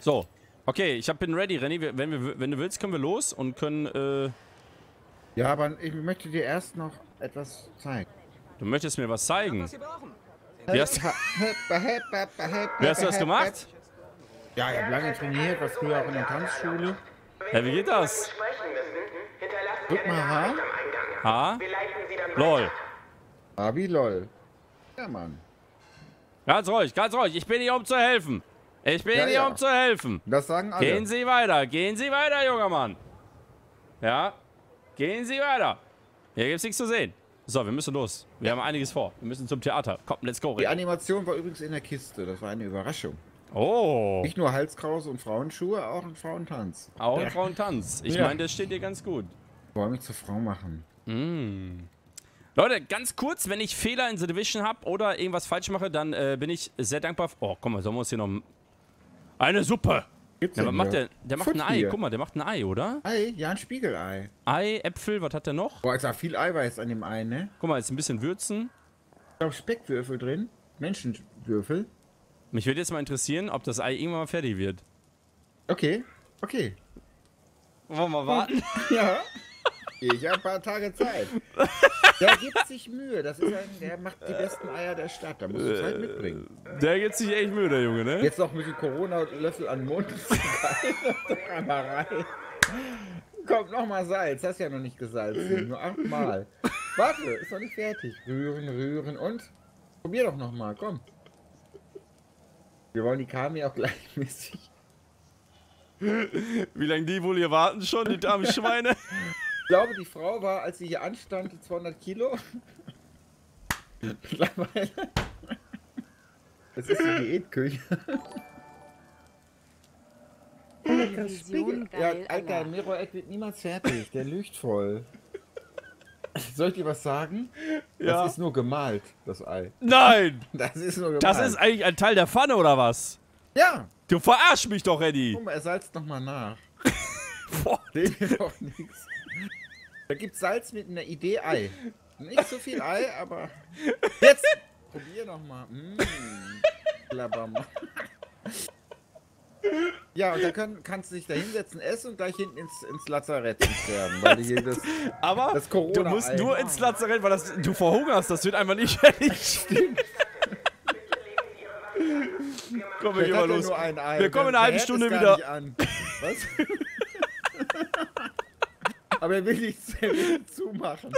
So. Okay, ich hab, bin ready, Renny. Wenn, wir, wenn du willst, können wir los und können, äh, Ja, aber ich möchte dir erst noch etwas zeigen. du möchtest mir was zeigen. Was. Wie hast, wie hast du das gemacht? Ja, ich habe lange trainiert, war früher auch in der Tanzschule. Ja, wie geht das? Drück mal H. Ha? Lol. Wie lol. Ja, Mann. Ganz ruhig, ganz ruhig. Ich bin hier, um zu helfen. Ich bin Ja, hier, ja. um zu helfen. Das sagen alle. Gehen Sie weiter, gehen Sie weiter, junger Mann. Ja, gehen Sie weiter. Hier gibt's nichts zu sehen. So, wir müssen los. Wir haben einiges vor. Wir müssen zum Theater. Komm, let's go. Die. Animation war übrigens in der Kiste. Das war eine Überraschung. Oh, Nicht nur Halskrause und Frauenschuhe, auch ein Frauentanz. auch ein Frauentanz. Ich Ja. meine, das steht dir ganz gut. Wollen mich zur Frau machen. Leute, ganz kurz, wenn ich Fehler in The Division habe oder irgendwas falsch mache, dann äh, bin ich sehr dankbar. Oh, guck mal, sollen wir uns hier noch... Eine Suppe! Gibt's Ja, was macht der? Der macht ein Ei. Guck mal, der macht ein Ei, oder? Ei, ja, ein Spiegelei. Ei, Äpfel, was hat der noch? Boah, ist da viel Eiweiß an dem Ei, ne? Guck mal, jetzt ein bisschen würzen. Ich glaube Speckwürfel drin. Menschenwürfel. Mich würde jetzt mal interessieren, ob das Ei irgendwann mal fertig wird. Okay, okay. Wollen wir mal warten? Ja. Ich habe ein paar Tage Zeit. Der gibt sich Mühe. Das ist ein, der macht die besten Eier der Stadt. Da musst du Zeit mitbringen. Der gibt sich echt Mühe, der Junge, ne? Jetzt noch ein bisschen Corona-Löffel an den Mund. Kommt noch mal Salz. Hast ja noch nicht gesalzen. Nur achtmal. Warte, ist noch nicht fertig. Rühren, rühren und probier doch noch mal. Komm. Wir wollen die Kami auch gleichmäßig. Wie lange die wohl hier warten schon, die armen Schweine? Ich glaube, die Frau war, als sie hier anstand, die 200 Kilo. Mittlerweile. Das ist die Diätküche. Vision Ja, geil, Alter, Alter. Miro-Eck wird niemals fertig. Der lügt voll. Soll ich dir was sagen? Ja. Das ist nur gemalt, das Ei. Nein! Das ist nur gemalt. Das ist eigentlich ein Teil der Pfanne, oder was? Ja! Du verarsch mich doch, Eddie! Guck mal, er salzt noch mal nach. Boah. Seht ihr doch nichts. Da gibt Salz mit einer Idee Ei. Nicht so viel Ei, aber. Jetzt! Probier noch mal. Mmh. Ja, und dann können, kannst du dich da hinsetzen, essen und gleich hinten ins, ins Lazarett sterben, weil hier das. Aber Das du musst nur ins Lazarett, weil das, du verhungerst, das wird einfach nicht fertig. Komm, wir gehen mal los. Ei. Wir kommen in einer halben Stunde wieder. Was? Aber er will nichts, zumachen.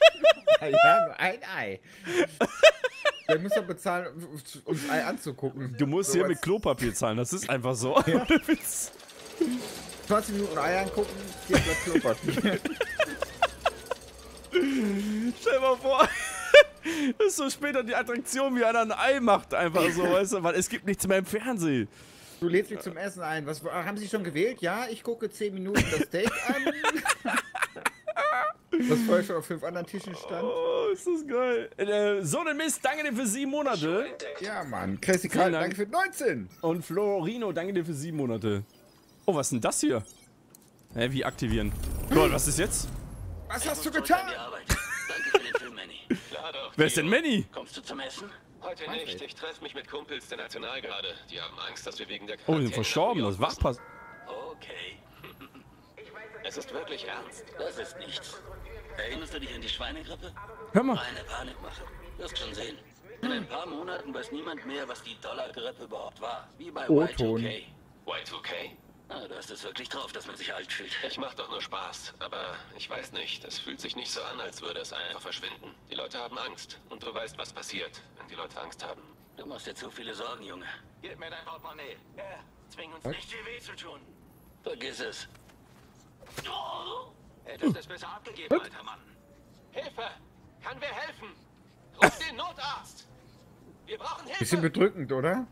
ja, nur ein Ei. Der muss doch bezahlen, um das Ei anzugucken. Du musst So hier mit Klopapier zahlen, das ist einfach so. Witz. 20 Minuten Ei angucken, 4 Blatt Klopapier. Stell dir mal vor, das ist so später die Attraktion, wie einer ein Ei macht, einfach so, weißt du, weil es gibt nichts mehr im Fernsehen. Du lädst mich zum Essen ein. Was, haben Sie schon gewählt? Ja, ich gucke 10 Minuten das Steak an. Was vorher schon auf fünf anderen Tischen stand. Oh, ist das geil. Äh, so ein Mist, danke dir für sieben Monate. Ja, Mann. Chrissy Karl, Dank. danke für 19. Und Florino, danke dir für sieben Monate. Oh, was ist denn das hier? Hä, wie aktivieren? Lol, was ist jetzt? Was hast du getan? an die Arbeit. Danke für den Film, Manny. Klar doch. Wer ist denn Manny? Kommst du zum Essen? Heute nicht. Ich treffe mich mit Kumpels der Nationalgarde. Die haben Angst, dass wir wegen der Oh, die Quarantäne sind verstorben, das Wachpass. Okay. Es ist wirklich ernst. das ist nichts. Erinnerst du dich an die Schweinegrippe? Hör mal. Eine Panikmache. Wirst schon sehen. In ein paar Monaten weiß niemand mehr, was die Dollargrippe überhaupt war. Wie bei O-Ton. Y2K. Y2K? Ah, du hast es wirklich drauf, dass man sich alt fühlt. Ich mach doch nur Spaß. Aber ich weiß nicht. Es fühlt sich nicht so an, als würde es einfach verschwinden. Die Leute haben Angst. Und du weißt, was passiert, wenn die Leute Angst haben. Du machst dir zu viele Sorgen, Junge. Gib mir dein Portemonnaie. Ja, zwing uns nicht viel weh zu tun. Vergiss es. Hättest es besser abgegeben, alter Mann. Hilfe! Kann wer helfen? Ruf den Notarzt! Wir brauchen Hilfe! Bisschen bedrückend, oder?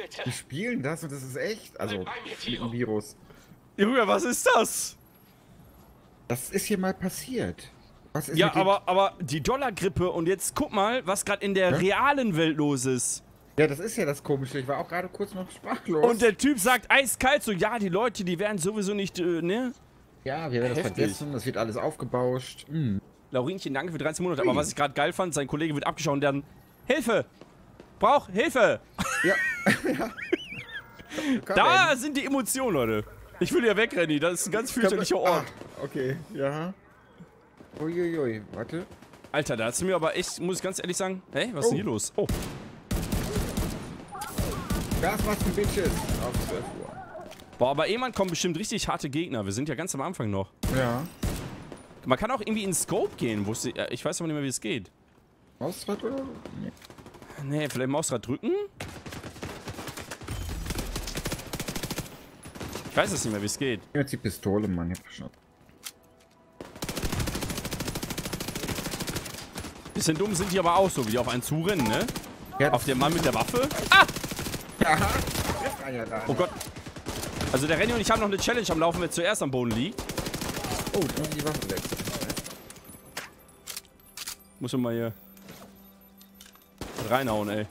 Bitte! Die spielen das und das ist echt. Also mit dem Virus. Junge, was ist das? Das ist hier mal passiert. Was ist Ja, aber, aber die Dollargrippe und jetzt guck mal, was gerade in der Ja? realen Welt los ist. Ja, das ist ja das Komische. Ich war auch gerade kurz noch sprachlos. Und der Typ sagt eiskalt so, ja, die Leute, die werden sowieso nicht, äh, ne? ja, wir werden das Heftig. vergessen. Das wird alles aufgebauscht. Hm. Laurinchen, danke für 13 Monate. Aber was ich gerade geil fand, sein Kollege wird abgeschaut und dann, Hilfe! Brauch Hilfe! Ja. Da denn? sind die Emotionen, Leute. Ich will ja wegrennen, das ist ein ganz fürchterlicher Ort. Ah, okay, ja. Uiuiui, warte. Alter, da hast du mir aber echt, muss ich ganz ehrlich sagen, hey, was ist denn Oh. hier los? Oh, Gasmasken, Bitches. Auf 12 Uhr. boah, aber irgendwann kommen bestimmt richtig harte Gegner. Wir sind ja ganz am Anfang noch. Ja. Man kann auch irgendwie in Scope gehen, wo es, äh, ich weiß aber nicht mehr, wie es geht. Austrag oder? Nee. Nee, vielleicht Mausrad drücken? Ich weiß es nicht mehr, wie es geht. Jetzt die Pistole, Mann. Ich hab schon. Bisschen dumm sind die aber auch so, wie die auf einen zurennen, ne? Ja, Auf den Mann mit der Waffe. Ah! Aha. Ja Oh. Gott. Also der Renny und ich haben noch eine Challenge am Laufen, wer zuerst am Boden liegt. Oh, ich die Waffe wechseln. Muss man mal hier reinhauen, ey.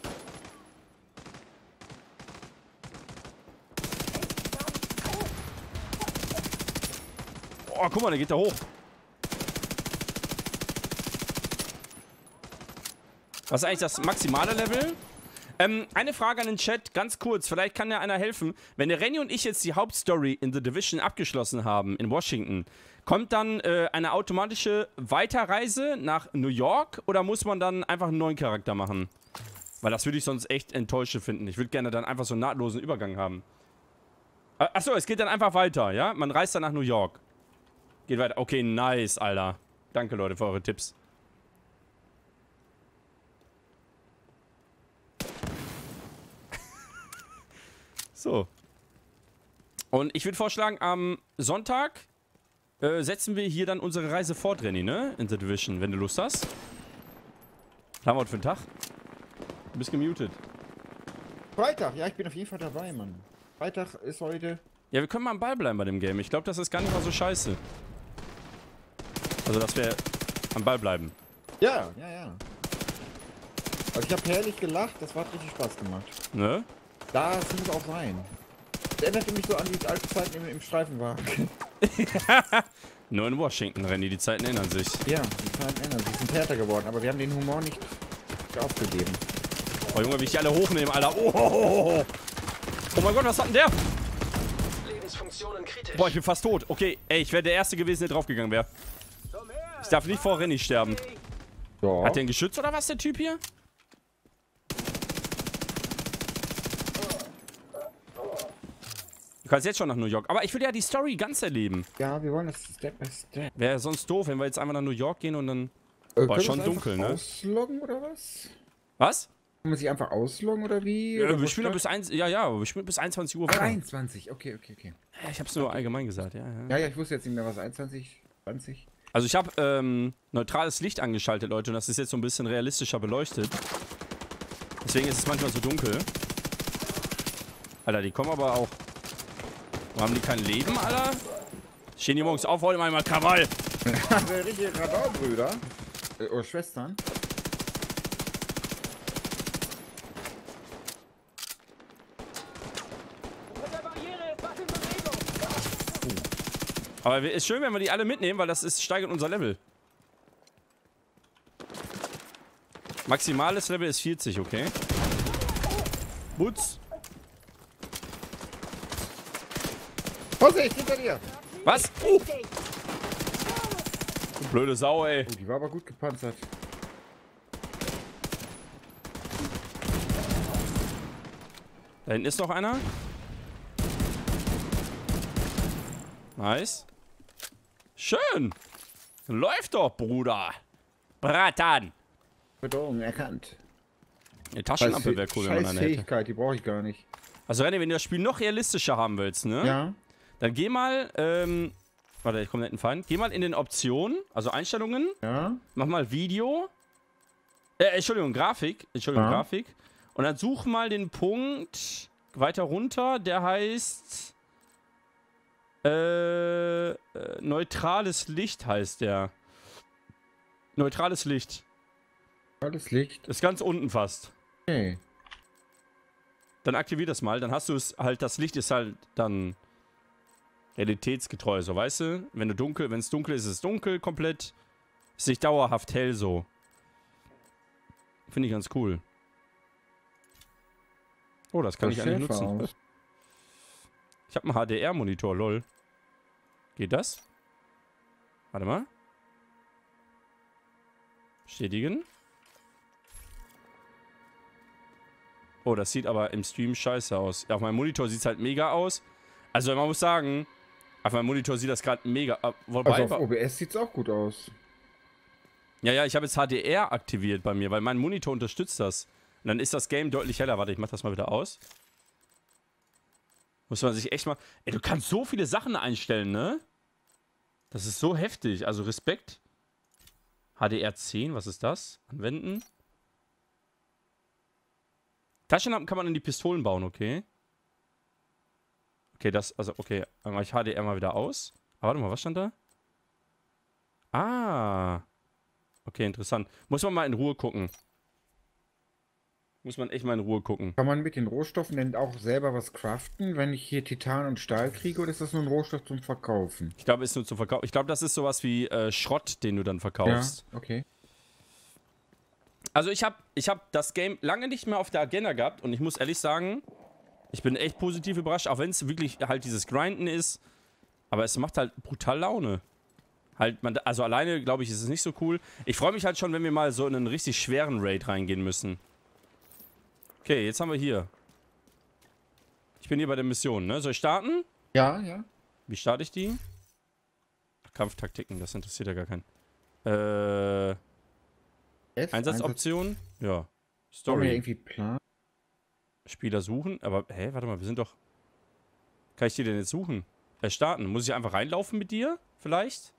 Oh, guck mal, der geht da hoch. Was ist eigentlich das maximale Level? Ähm, eine Frage an den Chat, ganz kurz, vielleicht kann ja einer helfen. Wenn der Renny und ich jetzt die Hauptstory in The Division abgeschlossen haben, in Washington, kommt dann äh, eine automatische Weiterreise nach New York oder muss man dann einfach einen neuen Charakter machen? Weil das würde ich sonst echt enttäuschend finden. Ich würde gerne dann einfach so einen nahtlosen Übergang haben. Achso, es geht dann einfach weiter, ja? Man reist dann nach New York. Geht weiter. Okay, nice, Alter. Danke, Leute, für eure Tipps. So. Und ich würde vorschlagen, am Sonntag äh, setzen wir hier dann unsere Reise fort, Renny, ne? In The Division, wenn du Lust hast. Haben wir heute für einen Tag? Du bist gemutet. Freitag, ja, ich bin auf jeden Fall dabei, Mann. Freitag ist heute. Ja, wir können mal am Ball bleiben bei dem Game. Ich glaube, das ist gar nicht mal so scheiße. Also, dass wir am Ball bleiben. Ja, ja, ja. Also ich habe herrlich gelacht, das hat richtig Spaß gemacht. Ne? Das muss auch sein. Das erinnerte mich so an die alten Zeiten im, im Streifenwagen. Nur in Washington, Renny. Die Zeiten ändern sich. Ja, die Zeiten ändern sich. sind härter geworden, aber wir haben den Humor nicht aufgegeben. Oh, Junge, wie ich die alle hochnehme, Alter. Oh, oh, oh, oh. oh mein Gott, was hat denn der? Lebensfunktionen kritisch. Boah, ich bin fast tot. Okay, ey, ich wäre der Erste gewesen, der draufgegangen wäre. Ich darf nicht vor Renny sterben. Ja. Hat der ein Geschütz oder was, der Typ hier? Du kannst jetzt schon nach New York. Aber ich will ja die Story ganz erleben. ja, wir wollen das Step by Step. Wäre sonst doof, wenn wir jetzt einfach nach New York gehen und dann... Äh, Boah, schon dunkel, ne? Ausloggen oder was? Was? Kann man sich einfach ausloggen oder wie? Ja, Oder wir spielen bis 1... Ja, ja, wir spielen bis 21 Uhr weiter. 21, okay, okay, okay. Ja, Ich hab's nur allgemein gesagt, ja, ja. Ja, ja, ich wusste jetzt nicht mehr, was 21, 20. Also ich habe ähm, neutrales Licht angeschaltet, Leute, und das ist jetzt so ein bisschen realistischer beleuchtet. Deswegen ist es manchmal so dunkel. Alter, die kommen aber auch... Wo haben die kein Leben, Alter? Stehen die morgens auf, heute mal Krawall. Das sind richtige Radaubrüder. Äh, oder Schwestern. Aber es ist schön, wenn wir die alle mitnehmen, weil das ist, steigert unser Level. Maximales Level ist 40, okay? Butz. Vorsicht, hinter dir! Was? Oh. Du blöde Sau, ey. Oh, die war aber gut gepanzert. Da hinten ist noch einer. Nice. Schön. Läuft doch, Bruder. Bratan. Bedrohung erkannt. Eine Taschenlampe wäre cool, wenn man eine hätte. Fähigkeit, die brauche ich gar nicht. Also, René, wenn du das Spiel noch realistischer haben willst, ne? Ja. Dann geh mal, ähm, warte, ich komme nicht in den Feind. Geh mal in den Optionen, also Einstellungen, Ja. mach mal Video. Äh, Entschuldigung, Grafik. Entschuldigung, Ja. Grafik. Und dann such mal den Punkt weiter runter, der heißt. Äh, äh, neutrales Licht heißt der. Neutrales Licht. Alles Licht. Ist ganz unten fast. Okay. Dann aktivier das mal, dann hast du es halt, das Licht ist halt dann realitätsgetreu, so weißt du? Wenn du dunkel, wenn es dunkel ist, ist es dunkel komplett. Ist nicht dauerhaft hell so. Finde ich ganz cool. Oh, das kann ich Das eigentlich Schäfer nutzen. aus. Habe einen HDR-Monitor, lol. Geht das? Warte mal. Bestätigen. Oh, das sieht aber im Stream scheiße aus. Ja, auf meinem Monitor sieht es halt mega aus. Also man muss sagen, auf meinem Monitor sieht das gerade mega... Äh, wobei, Also auf OBS sieht es auch gut aus. ja, ja, ich habe jetzt HDR aktiviert bei mir, weil mein Monitor unterstützt das. Und dann ist das Game deutlich heller. Warte, ich mach das mal wieder aus. Muss man sich echt mal... Ey, du kannst so viele Sachen einstellen, ne? Das ist so heftig. Also Respekt. HDR 10, was ist das? Anwenden. Taschenlampen kann man in die Pistolen bauen, okay. Okay, das, also, okay. Dann mach ich HDR mal wieder aus. Aber warte mal, was stand da? Ah. Okay, interessant. Muss man mal in Ruhe gucken. Muss man echt mal in Ruhe gucken. Kann man mit den Rohstoffen denn auch selber was craften, wenn ich hier Titan und Stahl kriege, oder ist das nur ein Rohstoff zum Verkaufen? Ich glaube, ist nur zum Verkauf. Ich glaube, das ist sowas wie äh, Schrott, den du dann verkaufst. okay. Also ich habe ich hab das Game lange nicht mehr auf der Agenda gehabt und ich muss ehrlich sagen, ich bin echt positiv überrascht, auch wenn es wirklich halt dieses Grinden ist. Aber es macht halt brutal Laune. Halt, man, also alleine, glaube ich, ist es nicht so cool. Ich freue mich halt schon, wenn wir mal so in einen richtig schweren Raid reingehen müssen. Okay, jetzt haben wir hier. Ich bin hier bei der Mission, ne? Soll ich starten? Ja, ja. Wie starte ich die? Kampftaktiken, das interessiert ja gar keinen. Äh, F, Einsatzoption? Ja. Sollen wir Story. irgendwie planen? Spieler suchen, aber, hä, warte mal, wir sind doch... Kann ich die denn jetzt suchen? Äh, starten. Muss ich einfach reinlaufen mit dir? Vielleicht?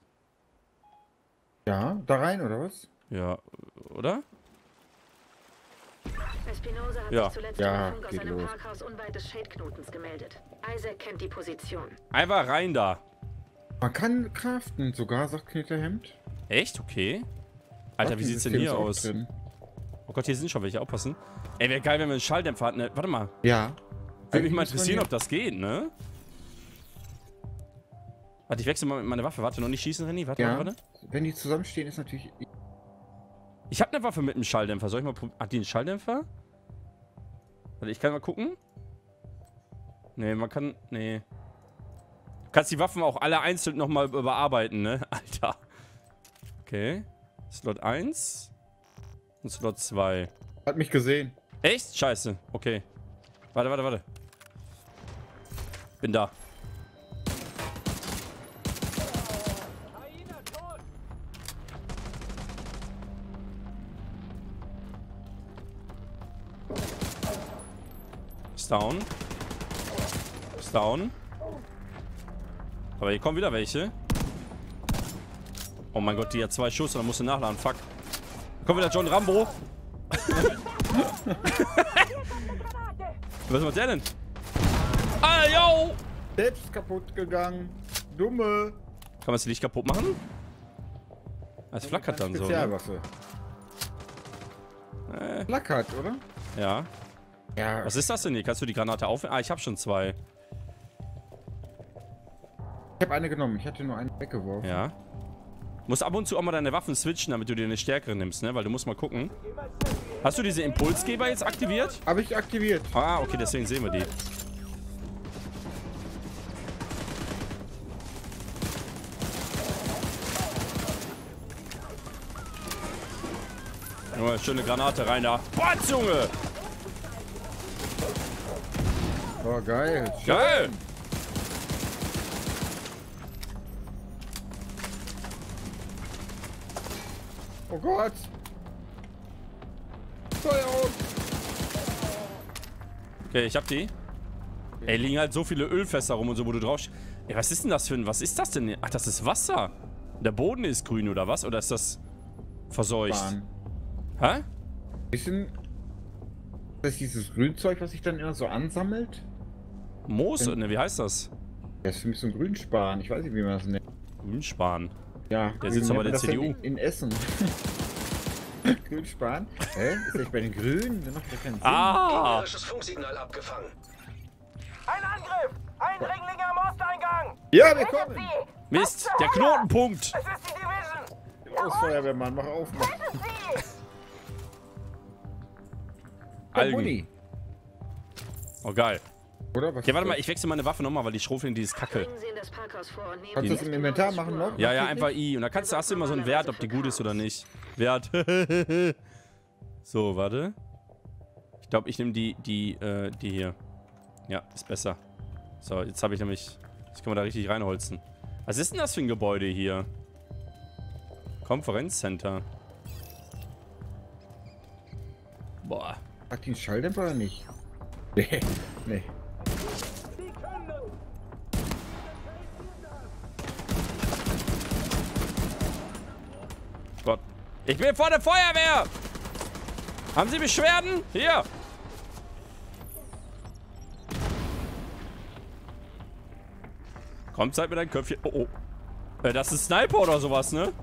Ja, da rein, oder was? Ja, oder? Espinosa hat Ja. sich zuletzt Ja, Funk aus einem los. Parkhaus unweit des Shade-Knotens gemeldet. Isaac kennt die Position. Einfach rein da. Man kann craften sogar, sagt Knitterhemd. Echt? Okay. Alter, wie sieht's denn hier aus? Drin. Oh Gott, hier sind schon welche, aufpassen. Ey, wäre geil, wenn wir einen Schalldämpfer hatten. ne? Warte mal. Ja. Würde mich mal interessieren, ob das geht, ne? Warte, ich wechsle mal mit meiner Waffe. Warte, noch nicht schießen, Renny. Warte, Ja. warte, warte. Wenn die zusammenstehen, ist natürlich. Ich habe eine Waffe mit einem Schalldämpfer. Soll ich mal probieren? Hat die einen Schalldämpfer? Warte, ich kann mal gucken. Nee, man kann. Nee. Du kannst die Waffen auch alle einzeln nochmal überarbeiten, ne? Alter. Okay. Slot 1 und Slot 2. Hat mich gesehen. Echt? Scheiße. Okay. Warte, warte, warte. Bin da. Ist down. Ist down. Aber hier kommen wieder welche. Oh mein Gott, die hat zwei Schuss und dann musst du nachladen. Fuck. Da kommt wieder John Rambo. Was macht der denn? Ah, yo! Selbst kaputt gegangen. Dumme. Kann man das Licht kaputt machen? Es flackert dann so. Ne? Äh, Flackert, oder? ja. Ja. Was ist das denn hier? Kannst du die Granate auf... Ah, ich habe schon zwei. Ich habe eine genommen. Ich hatte nur eine weggeworfen. Ja. Musst ab und zu auch mal deine Waffen switchen, damit du dir eine stärkere nimmst, ne? Weil du musst mal gucken. Hast du diese Impulsgeber jetzt aktiviert? Habe ich aktiviert. Ah, okay, deswegen sehen wir die. Junge, schöne Granate rein da. Batz, Junge! Oh, geil. Geil! Oh Gott. Steuerung. Okay, ich hab die. Ey, liegen halt so viele Ölfässer rum und so, wo du drauf... Ey, was ist denn das für ein... Was ist das denn? Ach, das ist Wasser. Der Boden ist grün, oder was? Oder ist das verseucht? Bahn. Hä? Bisschen. Das ist dieses Grünzeug, was sich dann immer so ansammelt. Moos? Ne, wie heißt das? Das ist für mich so ein Grünspan. Ich weiß nicht, wie man das nennt. Grünspan. Ja, Der sitzt aber man der CDU. In, in Essen. Grünspan? Hä? Ist das bei den Grünen? Das macht ja keinen Sinn. Ah! Funksignal abgefangen. Ein Angriff! Eindringlinge am Osteingang! Ja, wir kommen! Mist, der Knotenpunkt! Es ist die Division! Los, Feuerwehrmann, mach auf, mach. Algen. Oh, geil. Oder? Was Okay, warte mal, ich wechsle meine Waffe nochmal, weil die Schrofeln, die ist kacke. Kannst du das im Inventar machen noch? Ja, ja, einfach? I. Und da kannst du, hast du immer so einen Wert, ob die gut ist oder nicht. Wert. so, warte. Ich glaube, ich nehme die, die, äh, die hier. Ja, ist besser. So, jetzt habe ich nämlich... Jetzt können wir da richtig reinholzen. Was ist denn das für ein Gebäude hier? Konferenzcenter. Boah. Hat die einen Schalldämpfer oder nicht? Nee, nee. Ich bin vor der Feuerwehr! Haben Sie Beschwerden? Hier! Kommt, zeig mir dein Köpfchen. Oh, oh. Äh, das ist Sniper oder sowas, ne?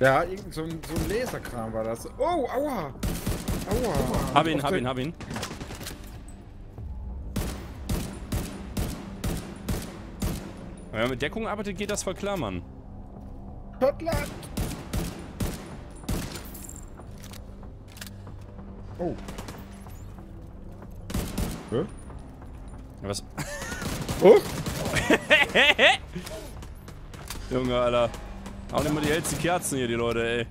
Ja, irgend so ein, so ein Laserkram war das. Oh, aua! Aua! Hab ihn, hab ihn, hab ihn. Wenn man mit Deckung arbeitet, geht das voll klar, Mann. Schottland! Oh. Hä? Was? Oh! Junge, Alter. Hauen immer die hellsten Kerzen hier, die Leute, ey.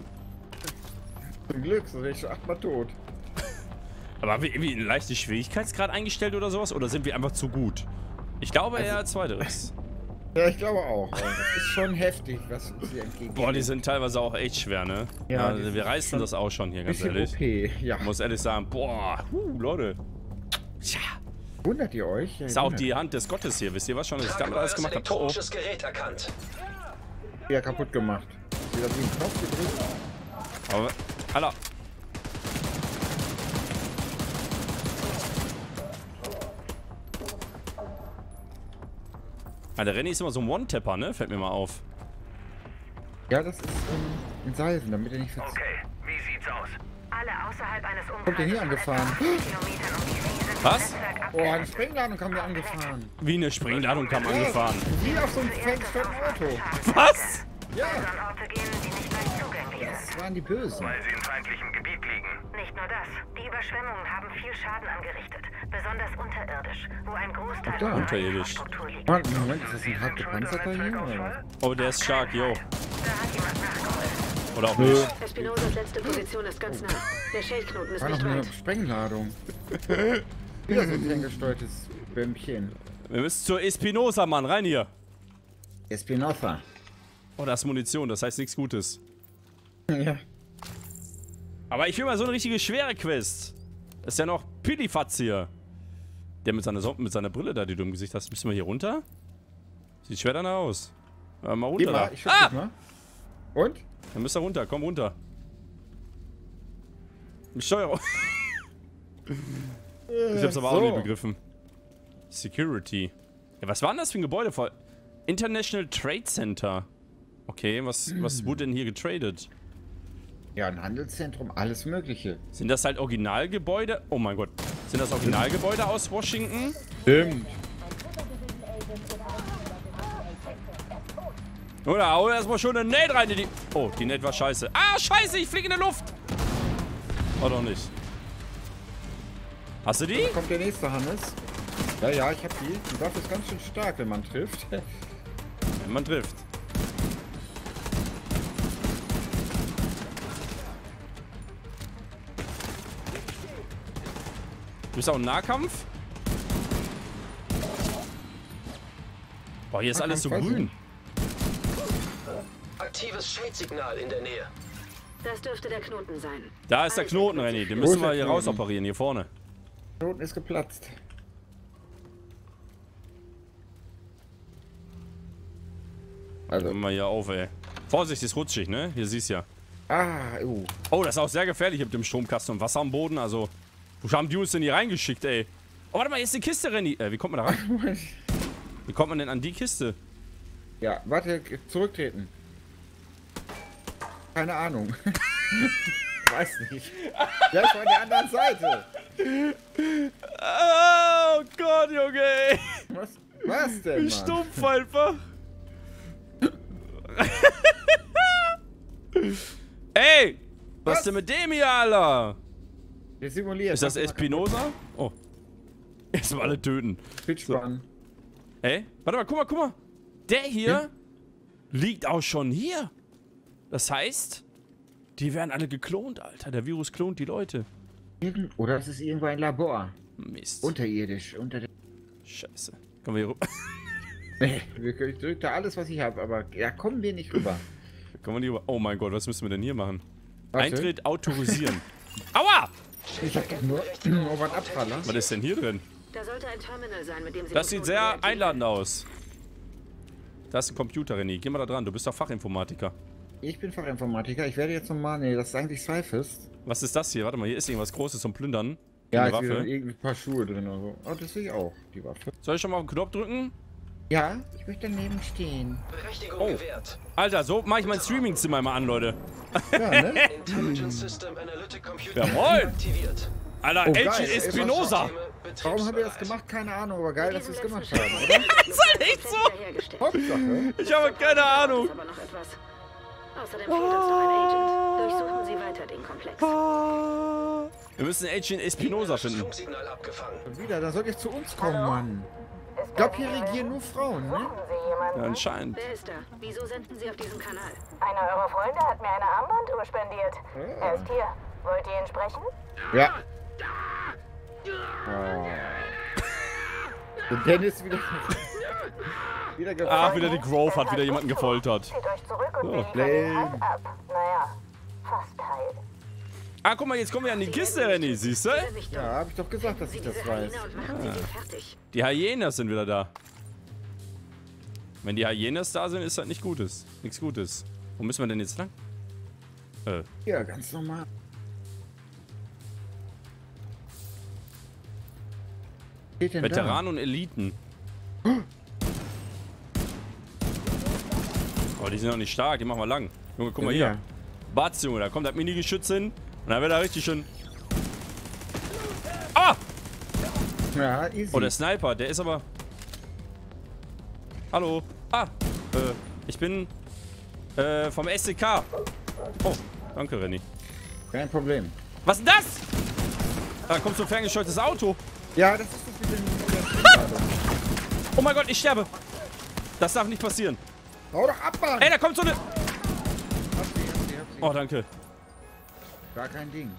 Zum Glück, sonst wäre ich schon achtmal tot. Aber haben wir irgendwie einen leichten Schwierigkeitsgrad eingestellt oder sowas? Oder sind wir einfach zu gut? Ich glaube eher zweiteres. Ja, ich glaube auch. Das ist schon heftig, was uns hier entgegenkommt. Boah, die sind teilweise auch echt schwer, ne? Ja, sind wir reißen das auch schon hier, ganz ehrlich. OP, ja. Muss ehrlich sagen, boah, huh, Leute. Tja, Wundert ihr euch? Ja, ist auch die Hand des Gottes hier. Wisst ihr was schon, was ich damit alles gemacht habe? Oh, oh. elektronisches Gerät erkannt. Ja, kaputt gemacht. Hat den Knopf gedrückt. Aber, Alter. Ah, der Renny ist immer so ein One-Tapper, ne? Fällt mir mal auf. Ja, das ist ähm, in Salven, damit er nicht verzieht. Okay, wie sieht's aus? Alle außerhalb eines Umkreises Kommt der hier angefahren? etwa 80 Kilometern um DC sind vom Was? Oh, eine Sprengladung kam mir angefahren. Wie eine Springladung kam angefahren. Wie auf so einem fetten Auto. Was? Ja, An Orte gehen, die nicht leicht zugänglich sind. das waren die Bösen. Weil sie in feindlichem Gebiet liegen. Nicht nur das. Die Überschwemmungen haben viel Schaden angerichtet. Besonders unterirdisch, wo ein Großteil da. unserer Unterirdisch. Liegt. Moment, Moment, ist das ein hart gepanzerter hier? Oh, der ist stark, yo. Da hat jemand nachgeholt. Oder auch nicht. Espinosas letzte Position ist ganz nah. Der Schildknoten ist War noch nicht eine weit. Sprengladung. Wieder so ein ferngesteuertes Bömmchen. Wir müssen zur Espinosa, Mann. Rein hier. Espinosa. Oh, das ist Munition. Das heißt nichts Gutes. Ja. Aber ich will mal so eine richtige schwere Quest. Das ist ja noch Pilifatz hier. Der mit seiner, Son mit seiner Brille da, die du im Gesicht hast. Müssen wir hier runter? Sieht schwer danach aus. Ja, mal runter da. mal, ich Ah! mal. Und? Dann müsst ihr runter. Komm runter. Steuerung. ich hab's aber auch so. nicht begriffen. Security. Ja, was war denn das für ein Gebäude? Voll- International Trade Center. Okay, was, was wurde denn hier getradet? Ja, ein Handelszentrum, alles Mögliche. Sind das halt Originalgebäude? Oh mein Gott. Sind das Originalgebäude aus Washington? Stimmt. Oder hau erstmal schon eine Nate rein in die. Oh, die Nate war scheiße. Ah, scheiße, ich fliege in der Luft. Oh, doch nicht. Hast du die? Kommt der nächste Hannes. Ja, ja, ich hab die. Die Waffe ist ganz schön stark, wenn man trifft. Wenn man trifft. Du bist auch im Nahkampf? Boah, hier ist alles so grün. Aktives Schadsignal in der Nähe. Das dürfte der Knoten sein. Da ist der Knoten, Renny. Den müssen wir der hier rausoperieren, hier vorne. Knoten ist geplatzt. Also, Nehmen wir hier auf, ey. Vorsicht, ist rutschig, ne? Hier siehst du ja. ah, uh. Oh, das ist auch sehr gefährlich mit dem Stromkasten und Wasser am Boden. Also, wo haben die uns denn hier reingeschickt, ey? Oh, warte mal, hier ist eine Kiste, Renny. Äh, wie kommt man da rein? Wie kommt man denn an die Kiste? Ja, warte, zurücktreten. Keine Ahnung. Weiß nicht. Ich war an der anderen Seite. Oh Gott, Junge, ey. Was, was denn, Wie Mann? stumpf einfach. ey! Was, Was? denn mit dem hier, Alter? Wir simulieren. Ist das Espinosa? Oh. wir alle töten. Pitchbun. Ey, warte mal, guck mal, guck mal. Der hier liegt auch schon hier. Das heißt, die werden alle geklont, Alter. Der Virus klont die Leute. Oder es ist irgendwo ein Labor. Mist. Unterirdisch. Unter der Scheiße. Kommen wir hier rüber. nee, ich drück da alles, was ich habe, aber da kommen wir nicht rüber. Kommen wir nicht rüber. Oh mein Gott, was müssen wir denn hier machen? Warte. Eintritt autorisieren. Aua! Ich hab doch nur over einen Abpraller. Was ist denn hier drin? Da sollte ein Terminal sein, mit dem Sie Das sieht sehr einladend aus. Da ist ein Computer, René. Geh mal da dran. Du bist doch Fachinformatiker. Ich bin Fachinformatiker. Ich werde jetzt nochmal. Nee, das ist eigentlich Cyphist. Was ist das hier? Warte mal, hier ist irgendwas Großes zum Plündern. Ja, Eine wieder Waffe. irgendwie ein paar Schuhe drin oder so. Oh, das will ich auch, die Waffe. Soll ich schon mal auf den Knopf drücken? Ja, ich möchte daneben stehen. Berechtigung Oh. gewährt. Alter, so mache ich mein Streaming-Zimmer immer an, Leute. Ja, ne? Intelligence System Analytic Computer Jawohl. aktiviert. Alter, Oh, Agent. Espinosa. Warum haben wir das gemacht? Keine Ahnung, aber geil, dass wir es gemacht haben, oder? Das ist halt echt so. Hauptsache. Ich habe keine Ahnung. Außerdem fehlt uns noch ein Agent. Durchsuchen Sie weiter den Komplex. Wir müssen Agent Espinosa finden. Wieder, da soll ich zu uns kommen, Mann. Ich glaube, hier regieren nur Frauen, ne? Ja, anscheinend. Wer ist da? Wieso senden Sie auf diesem Kanal? Einer eurer Freunde hat mir eine Armbanduhr spendiert. Er ist hier. Wollt ihr ihn sprechen? Ja. Oh. Dennis wieder. wieder gefangen. Ach, wieder die Grove hat wieder jemanden gefoltert. Zieht euch zurück und Halt ab. Naja, fast heil. Ah, guck mal, jetzt kommen wir an die Kiste, Renny, siehst du? Ja, hab ich doch gesagt, dass ich das weiß. Fertig. Die Hyenas sind wieder da. Wenn die Hyenas da sind, ist das nicht Gutes. Nichts Gutes. Wo müssen wir denn jetzt lang? Äh, Ja, ganz normal. Veteranen und Eliten. Aber die sind noch nicht stark, die machen wir lang. Junge, guck mal Ja. hier. Batz, Junge, da kommt das Mini-Geschütz hin. Und dann wird er richtig schön. Ah! Ja, easy. Oh, der Sniper, der ist aber. Hallo. Ah, äh, ich bin äh, vom SDK. Oh, danke, Renny. Kein Problem. Was ist denn das? Da kommt so ein ferngesteuertes Auto. Ja, das ist das mit dem. Oh mein Gott, ich sterbe. Das darf nicht passieren. Hau doch ab, Mann! Ey, da kommt so eine. Hab sie, hab sie, hab sie. Oh, danke. Gar kein Ding.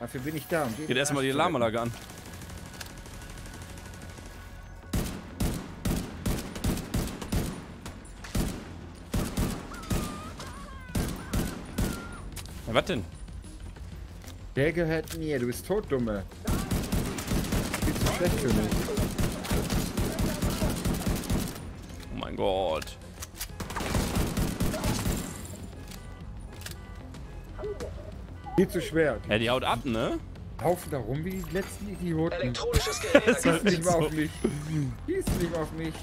Dafür bin ich da. Und Geht erstmal die Alarmanlage an. Ja, was denn? Der gehört mir. Du bist tot, Dumme. Du bist zu schlecht für mich. Oh mein Gott. Viel zu schwer. Ja, die haut ab, ne? Laufen da rum wie die letzten Idioten. Elektronisches Gerät Schieß nicht mal auf mich. Schieß nicht mal auf mich.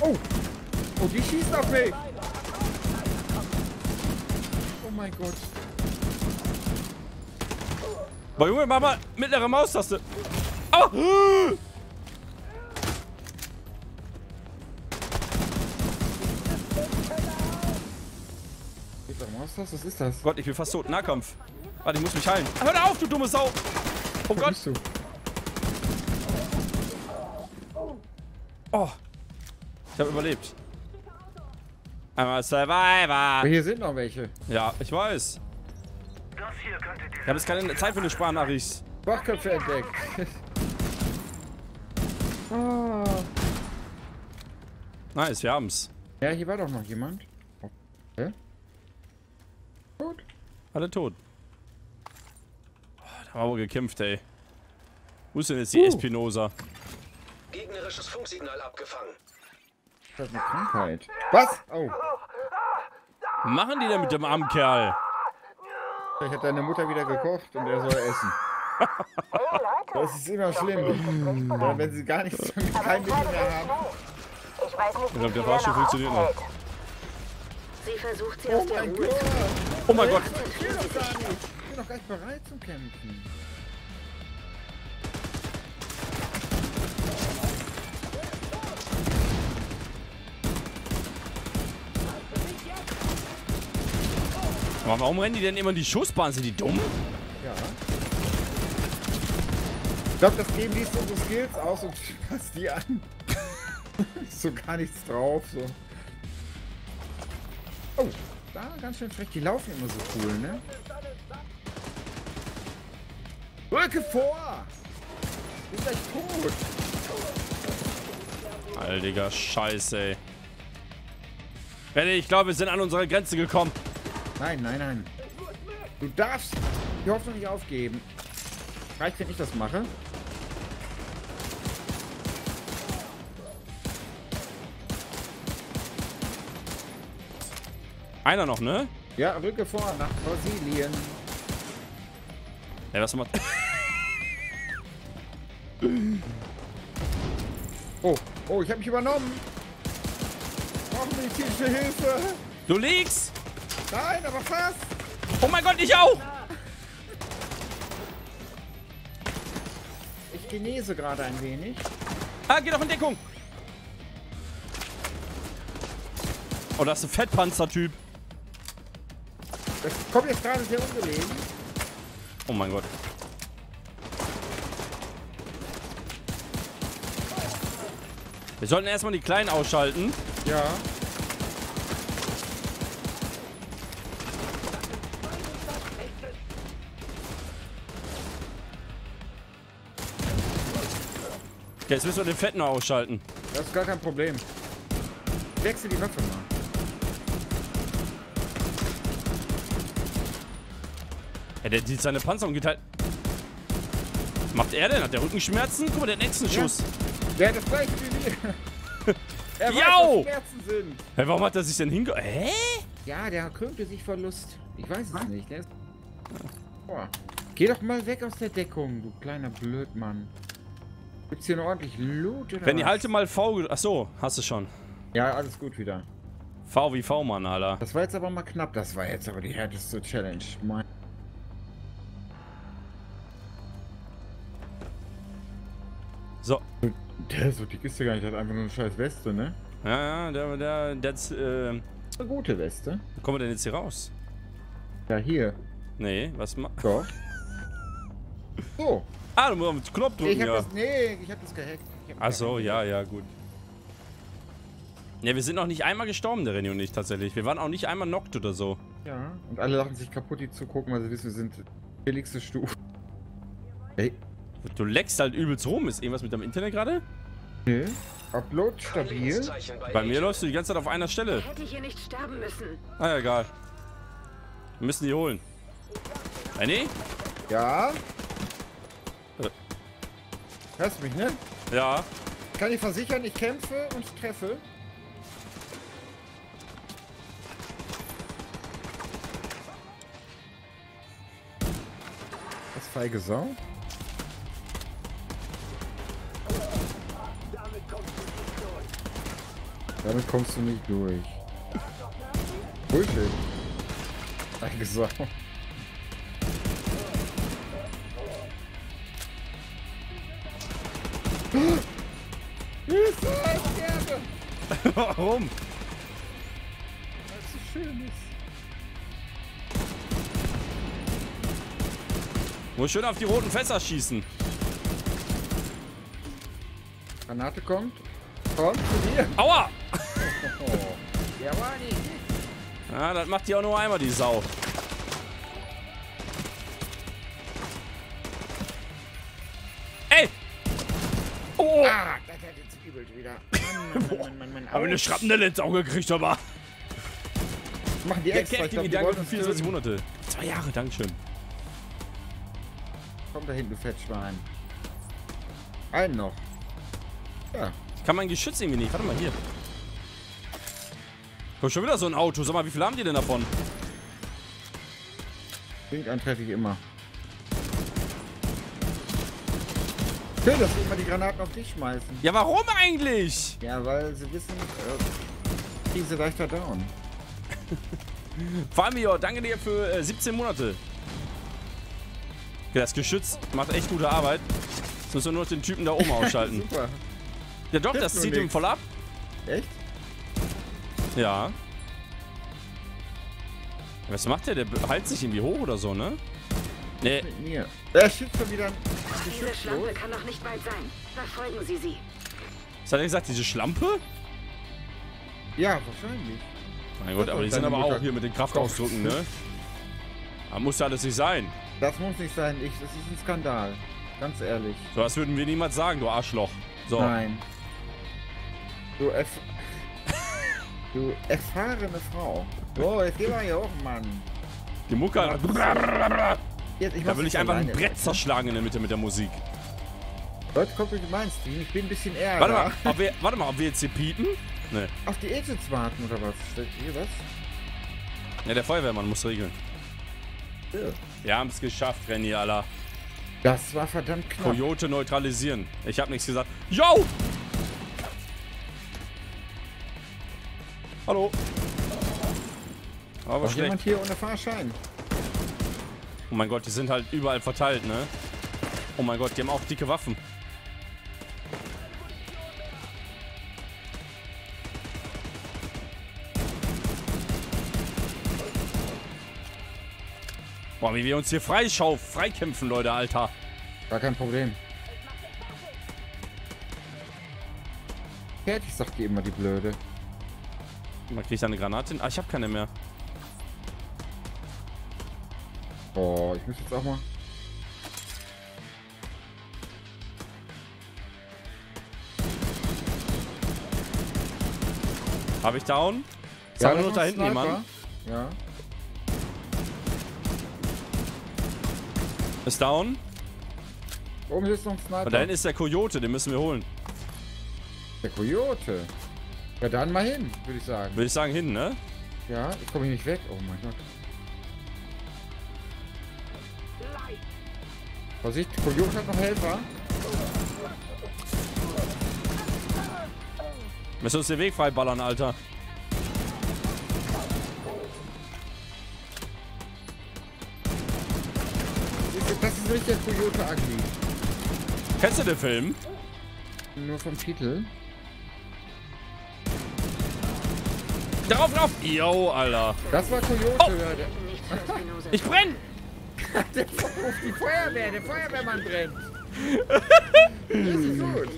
Oh. Oh, die schießt auf mich. Oh mein Gott. Boah, Junge, mach mal mittlere Maustaste. Oh! Doch raus, Was ist das? Gott, ich bin fast tot. Nahkampf. Warte, ich muss mich heilen. Hör auf, du dumme Sau. Oh Wo Gott. bist du? Oh. Ich habe überlebt. Einmal Aber Survivor. hier sind noch welche. Ja, ich weiß. Das hier könnte die Ich habe jetzt keine Zeit für eine Sprachnachricht. Wachköpfe entdeckt. oh. Nice, wir haben's. Ja, hier war doch noch jemand. Okay. Gut. Alle tot. Oh, wohl gekämpft, ey. Wo ist denn jetzt die Espinosa? Gegnerisches Funksignal abgefangen. Das ist eine Krankheit. Was? Oh. Was machen die denn mit dem armen Kerl? Vielleicht hat deine Mutter wieder gekocht und er soll essen. Das ist immer schlimm. Ja, wenn sie gar nichts, kein Mittel mehr haben. ich weiß nicht, Ich glaub, der er Fahrstuhl funktioniert noch. Sie versucht sie Oh aus der mein Ruhe Oh mein Gott. Bin doch nicht bereit zum Kämpfen. Aber warum rennen die denn immer in die Schussbahn? Sind die dumm? Ja. Ich glaube, das Game liest unsere Skills aus und passt die an. Ist so gar nichts drauf. So. Oh, da ganz schön frech. Die laufen immer so cool, ne? Rücke vor! Bist gleich tot. Alter, scheiße, ey. Benny, ich glaube, wir sind an unsere Grenze gekommen. Nein, nein, nein. Du darfst die Hoffnung nicht aufgeben. Reicht, wenn ich das mache? Einer noch, ne? Ja, Rücke vor nach Brasilien. Ja, was macht... Oh, oh, ich habe mich übernommen. Brauche medizinische Hilfe. Du liegst! Nein, aber fast. Oh mein Gott, ich auch! Ich genese gerade ein wenig. Ah, geh doch in Deckung! Oh, das ist ein Fettpanzer-Typ. Das kommt jetzt gerade sehr ungelegen. Oh mein Gott. Wir sollten erstmal die Kleinen ausschalten. Ja. Okay, jetzt müssen wir den Fetten ausschalten. Das ist gar kein Problem. Wechsel die Waffe mal. Ja, der, die, seine Panzerung geht halt... Was macht er denn? Hat der Rückenschmerzen? Guck mal, der hat einen Exenschuss. Der hat das gleiche. er weiß, Jau! was Schmerzen sind. Hä, warum hat er sich denn hinge... Hä? Ja, der krümmte sich vor Lust. Ich weiß es nicht. Der ist... Boah. Geh doch mal weg aus der Deckung, du kleiner Blödmann. Gibt's hier noch ordentlich Loot oder Wenn die halte mal V... Ach so, hast du schon. Ja, alles gut wieder. V wie V, Mann, Alter. Das war jetzt aber mal knapp. Das war jetzt aber die härteste Challenge. Mein So. der so dick ist der gar nicht. Der hat einfach nur eine scheiß Weste, ne? Ja, ja, der, der, der, ist, äh, Eine gute Weste. wo kommen wir denn jetzt hier raus? Ja, hier. Nee, was ma... Doch. So. Ah, du musst auf den Knopf drücken, Ich hab ja. das. Nee, ich hab das gehackt. Hab Ach so, ja, ja, gut. Ja, wir sind noch nicht einmal gestorben, der René und ich tatsächlich. Wir waren auch nicht einmal knockt oder so. Ja. Und alle lachen sich kaputt, die zugucken, weil sie wissen, wir sind billigste Stufe. Ey. Du leckst halt übelst rum. Ist irgendwas mit deinem Internet gerade? Nee. Upload stabil. Bei mir läufst du die ganze Zeit auf einer Stelle. Hätte hier nicht sterben müssen. Ah, ja, egal. Wir müssen die holen. René? Ja. Äh. Hörst du mich, ne? Ja. Kann ich versichern, ich kämpfe und treffe. Das feige Sau. Damit kommst du nicht durch. Bullshit. Sterbe! Warum? Weil es so schön ist. Muss schön auf die roten Fässer schießen. Granate kommt. Kommt zu dir. Aua! Ja, das macht die auch nur einmal, die Sau. Ey! Oh! Ah, das hat jetzt übelt wieder. Mann, Mann, Mann, Mann, Mann. Hab ich eine Schrapnelle ins Auge gekriegt, aber. Machen die Der extra. Ich glaub, die die uns 24 töten. Monate. Zwei Jahre, Dankeschön. Komm da hinten, du Fettschwein. Einen noch. Ja. Kann mein Geschütz irgendwie nicht. Warte mal, hier. Komm, schon wieder so ein Auto. Sag mal, wie viel haben die denn davon? Irgendeinen treffe ich immer. Schön, dass sie immer die Granaten auf dich schmeißen. Ja, warum eigentlich? Ja, weil sie wissen, äh, kriegen sie leichter down. Ja, danke dir für äh, 17 Monate. Okay, das Geschütz macht echt gute Arbeit. Jetzt müssen wir nur noch den Typen da oben ausschalten. Super. Ja doch, das zieht ihm voll ab. Echt? Ja. Was macht der? Der heilt sich irgendwie hoch oder so, ne? Nee, Mit mir. Er schießt schon wieder. Diese Schlampe kann doch nicht weit sein. Verfolgen Sie sie. Was hat er gesagt? Diese Schlampe? Ja, wahrscheinlich. Mein Gott, Das aber die sind aber auch hier mit den Kraftausdrücken, ne? Da muss ja alles nicht sein. Das muss nicht sein. Ich, das ist ein Skandal. Ganz ehrlich. So, das würden wir niemals sagen, du Arschloch. So. Nein. Du, erf du erfahrene Frau. Oh, jetzt geh mal hier hoch, Mann. Die Mucke. Jetzt, ich Da will ich einfach ein. Brett zerschlagen in der Mitte mit der Musik. Leute, kommt meinen Stream. Ich bin ein bisschen ärger. Warte mal, ob wir, warte mal, ob wir jetzt hier piepen? Ne. Auf die Exits warten oder was? Hier was? Ja, der Feuerwehrmann muss regeln. Ja. Wir haben es geschafft, Renny, Alter. Das war verdammt knapp. Coyote neutralisieren. Ich habe nichts gesagt. Yo! Hallo. Aber schlecht. jemand hier ohne Fahrschein? Oh mein Gott, die sind halt überall verteilt, ne? Oh mein Gott, die haben auch dicke Waffen. Boah, wie wir uns hier freischau freikämpfen, Leute, Alter. Gar kein Problem. Fertig, sagt die immer, die Blöde. Man kriegt eine Granate hin. Ah, ich habe keine mehr. Oh, ich muss jetzt auch mal. Habe ich down? Aber da nur da hinten jemand. Ja. Ist down. Oben ist noch ein Sniper. Und da hinten ist der Coyote, den müssen wir holen. der Coyote. Ja, dann mal hin, würde ich sagen. Würde ich sagen, hin, ne? Ja, ich komme hier nicht weg. Oh mein Gott. Vorsicht, Coyote hat noch Helfer. Müssen uns den Weg freiballern, Alter. Das ist- nicht der Coyote Ugly. Kennst du den Film? Nur vom Titel. Drauf, drauf! Yo, Alter. Das war Coyote. Oh. Ich brenn! Der ruft die Feuerwehr, der Feuerwehrmann brennt. Das ist gut.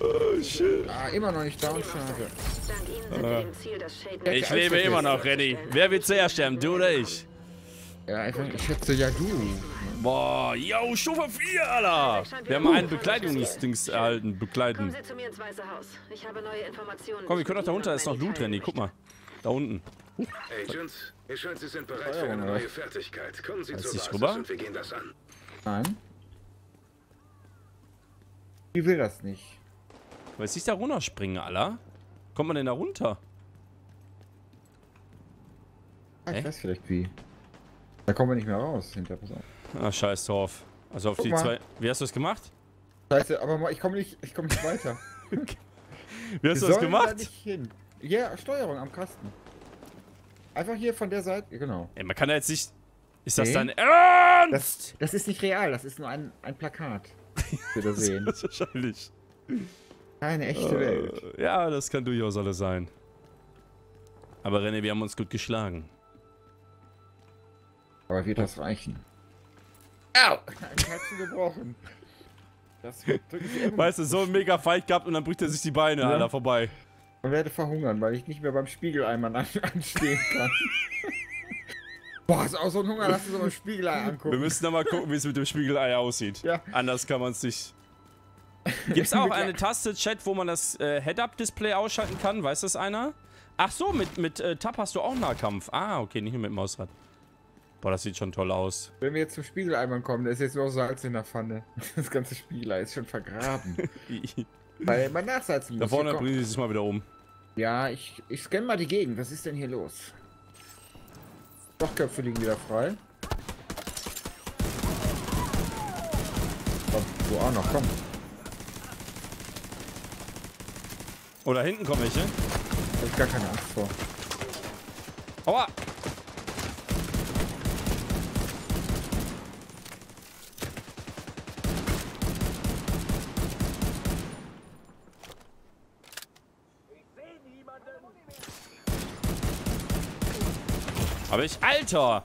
Oh, shit. Ah, immer noch nicht down, schade. Dank Ihnen sind wir dem Ziel, das Shaden Ich lebe immer noch, Renny. Wer wird zuerst sterben, du oder ich? Ja, einfach, ich schätze ja du. Boah, yo, Stufe 4, Alter. Wir haben einen Bekleidungsdings erhalten. Bekleiden. Komm, wir können doch da Ihnen ist noch Loot, Renny. Guck mal. Da unten. Agents, mir scheint, Sie sind bereit für eine neue Fertigkeit. Kommen Sie zur Basis rüber? und wir gehen das an. Nein. Ich will das nicht. Weiß ich da runterspringen, Alter? Kommt man denn da runter? Ah, ich Hä? weiß vielleicht wie. Da kommen wir nicht mehr raus hinter. Pass auf. Ah, scheiß drauf. Also auf Guck die mal. zwei. Wie hast du das gemacht? Scheiße, aber mal- ich komme nicht, ich komme nicht weiter. Wie hast Wir du das sollen Da gemacht? nicht hin. Ja, Steuerung am Kasten. Einfach hier von der Seite, genau. Ey, man kann da jetzt nicht. Ist das Nee. dein Ernst? Das, das ist nicht real, das ist nur ein, ein Plakat. Da sehen. Das ist wahrscheinlich. Keine echte Welt. Äh, Ja, das kann durchaus alles sein. Aber René, wir haben uns gut geschlagen. Aber wird das reichen? Au! Ein Herzen gebrochen. Das Weißt du, so ein mega Fight gehabt und dann bricht er sich die Beine, Ja. Alter, vorbei. Und werde verhungern, weil ich nicht mehr beim Spiegeleimer an, anstehen kann. Boah, ist auch so ein Hunger, lass uns mal Spiegelei Wir angucken. müssen noch mal gucken, wie es mit dem Spiegelei aussieht. Ja. Anders kann man es nicht. Gibt es auch eine Taste, Chat, wo man das äh, Head-Up-Display ausschalten kann? Weiß das einer? Ach so, mit, mit äh, Tab hast du auch Nahkampf. Ah, okay, nicht nur mit Mausrad. Boah, das sieht schon toll aus. Wenn wir jetzt zum Spiegeleimer kommen, da ist jetzt nur Salz in der Pfanne. Das ganze Spiegelei ist schon vergraben. weil man nachsalzen muss. da vorne bringt es mal wieder um. Ja, ich, ich scanne mal die Gegend. Was ist denn hier los? Stochköpfe liegen wieder frei. Komm, du auch noch, komm. Oh, da hinten kommen welche. Hab ich gar keine Angst vor. Aua! Aber ich, Alter!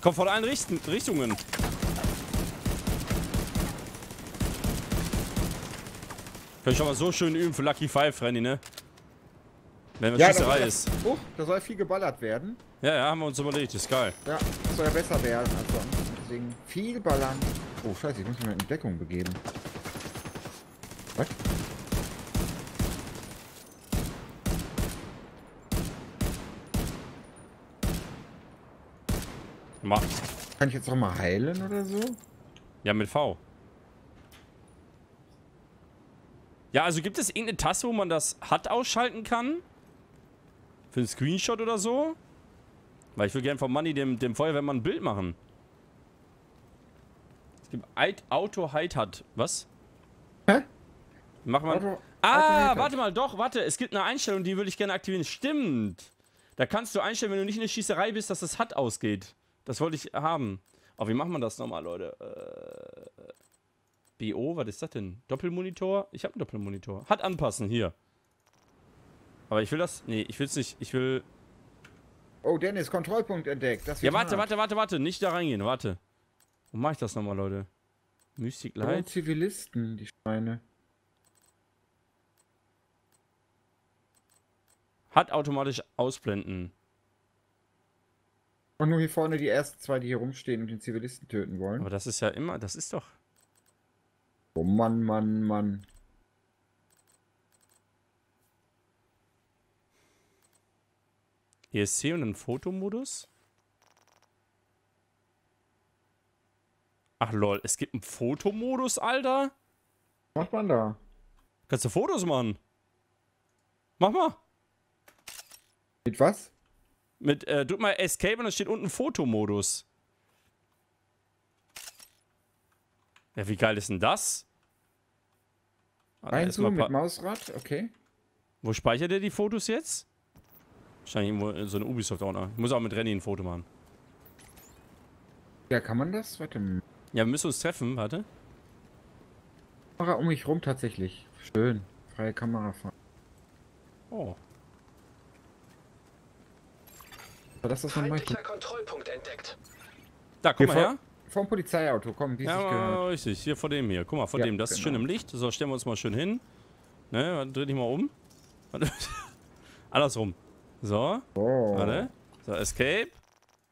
Kommt von allen Richten, Richtungen. Können schon mal so schön üben für Lucky Five, Renny, ne? Wenn wir Ja, Schießerei ist. Oh, da soll viel geballert werden. Ja, ja, haben wir uns überlegt. Ist geil. Ja, das soll ja besser werden als sonst. Deswegen viel ballern. Oh, scheiße, ich muss mich mal in Deckung begeben. Was? Ma Kann ich jetzt auch mal heilen oder so? ja, mit V. Ja, also gibt es irgendeine Taste, wo man das HUD ausschalten kann? Für einen Screenshot oder so? Weil ich will gerne vom Money dem, dem Feuerwehrmann ein Bild machen. Es gibt Auto Hide HUD. Was? Hä? Mach mal. Auto- ah, Auto warte mal, doch, warte. Es gibt eine Einstellung, die würde ich gerne aktivieren. Stimmt. Da kannst du einstellen, wenn du nicht in der Schießerei bist, dass das HUD ausgeht. Das wollte ich haben. Aber wie macht man das nochmal, Leute? Äh, BO, was ist das denn? Doppelmonitor? Ich habe einen Doppelmonitor. HUD anpassen, hier. Aber ich will das. Nee, ich will es nicht. Ich will. Oh, Dennis, Kontrollpunkt entdeckt. Das Ja, warte, hart. warte, warte, warte. Nicht da reingehen, warte. Wo mache ich das nochmal, Leute? Mystic Oh, Light. Zivilisten, die Schweine. HUD automatisch ausblenden. Und nur hier vorne die ersten zwei, die hier rumstehen und den Zivilisten töten wollen. Aber das ist ja immer. Das ist doch. Oh Mann, Mann, Mann. ESC und dann Fotomodus? Ach lol, es gibt einen Fotomodus, Alter? Was macht man da? Kannst du Fotos machen? Mach mal. Mit was? Mit, äh, drück mal Escape und dann steht unten Fotomodus. Ja, wie geil ist denn das? Warte, erstmal Einzoomen pa- mit Mausrad, okay. Wo speichert er die Fotos jetzt? Wahrscheinlich irgendwo in so eine Ubisoft-Ordner. Ich muss auch mit Renny ein Foto machen. Ja, kann man das? Warte mal. Ja, wir müssen uns treffen, warte. Kamera um mich rum tatsächlich. Schön. Freie Kamera fahren. Oh. Aber das ist Feindlicher Kontrollpunkt entdeckt. Da, guck Hier mal vor- her. vom Polizeiauto. Komm, wie Ja, sich gehört. mal richtig. Hier vor dem hier. Guck mal, vor Ja, dem. Das ist schön genau. im Licht. So, stellen wir uns mal schön hin. Ne, warte, dreh dich mal um. Andersrum. So, Oh. warte. So, Escape.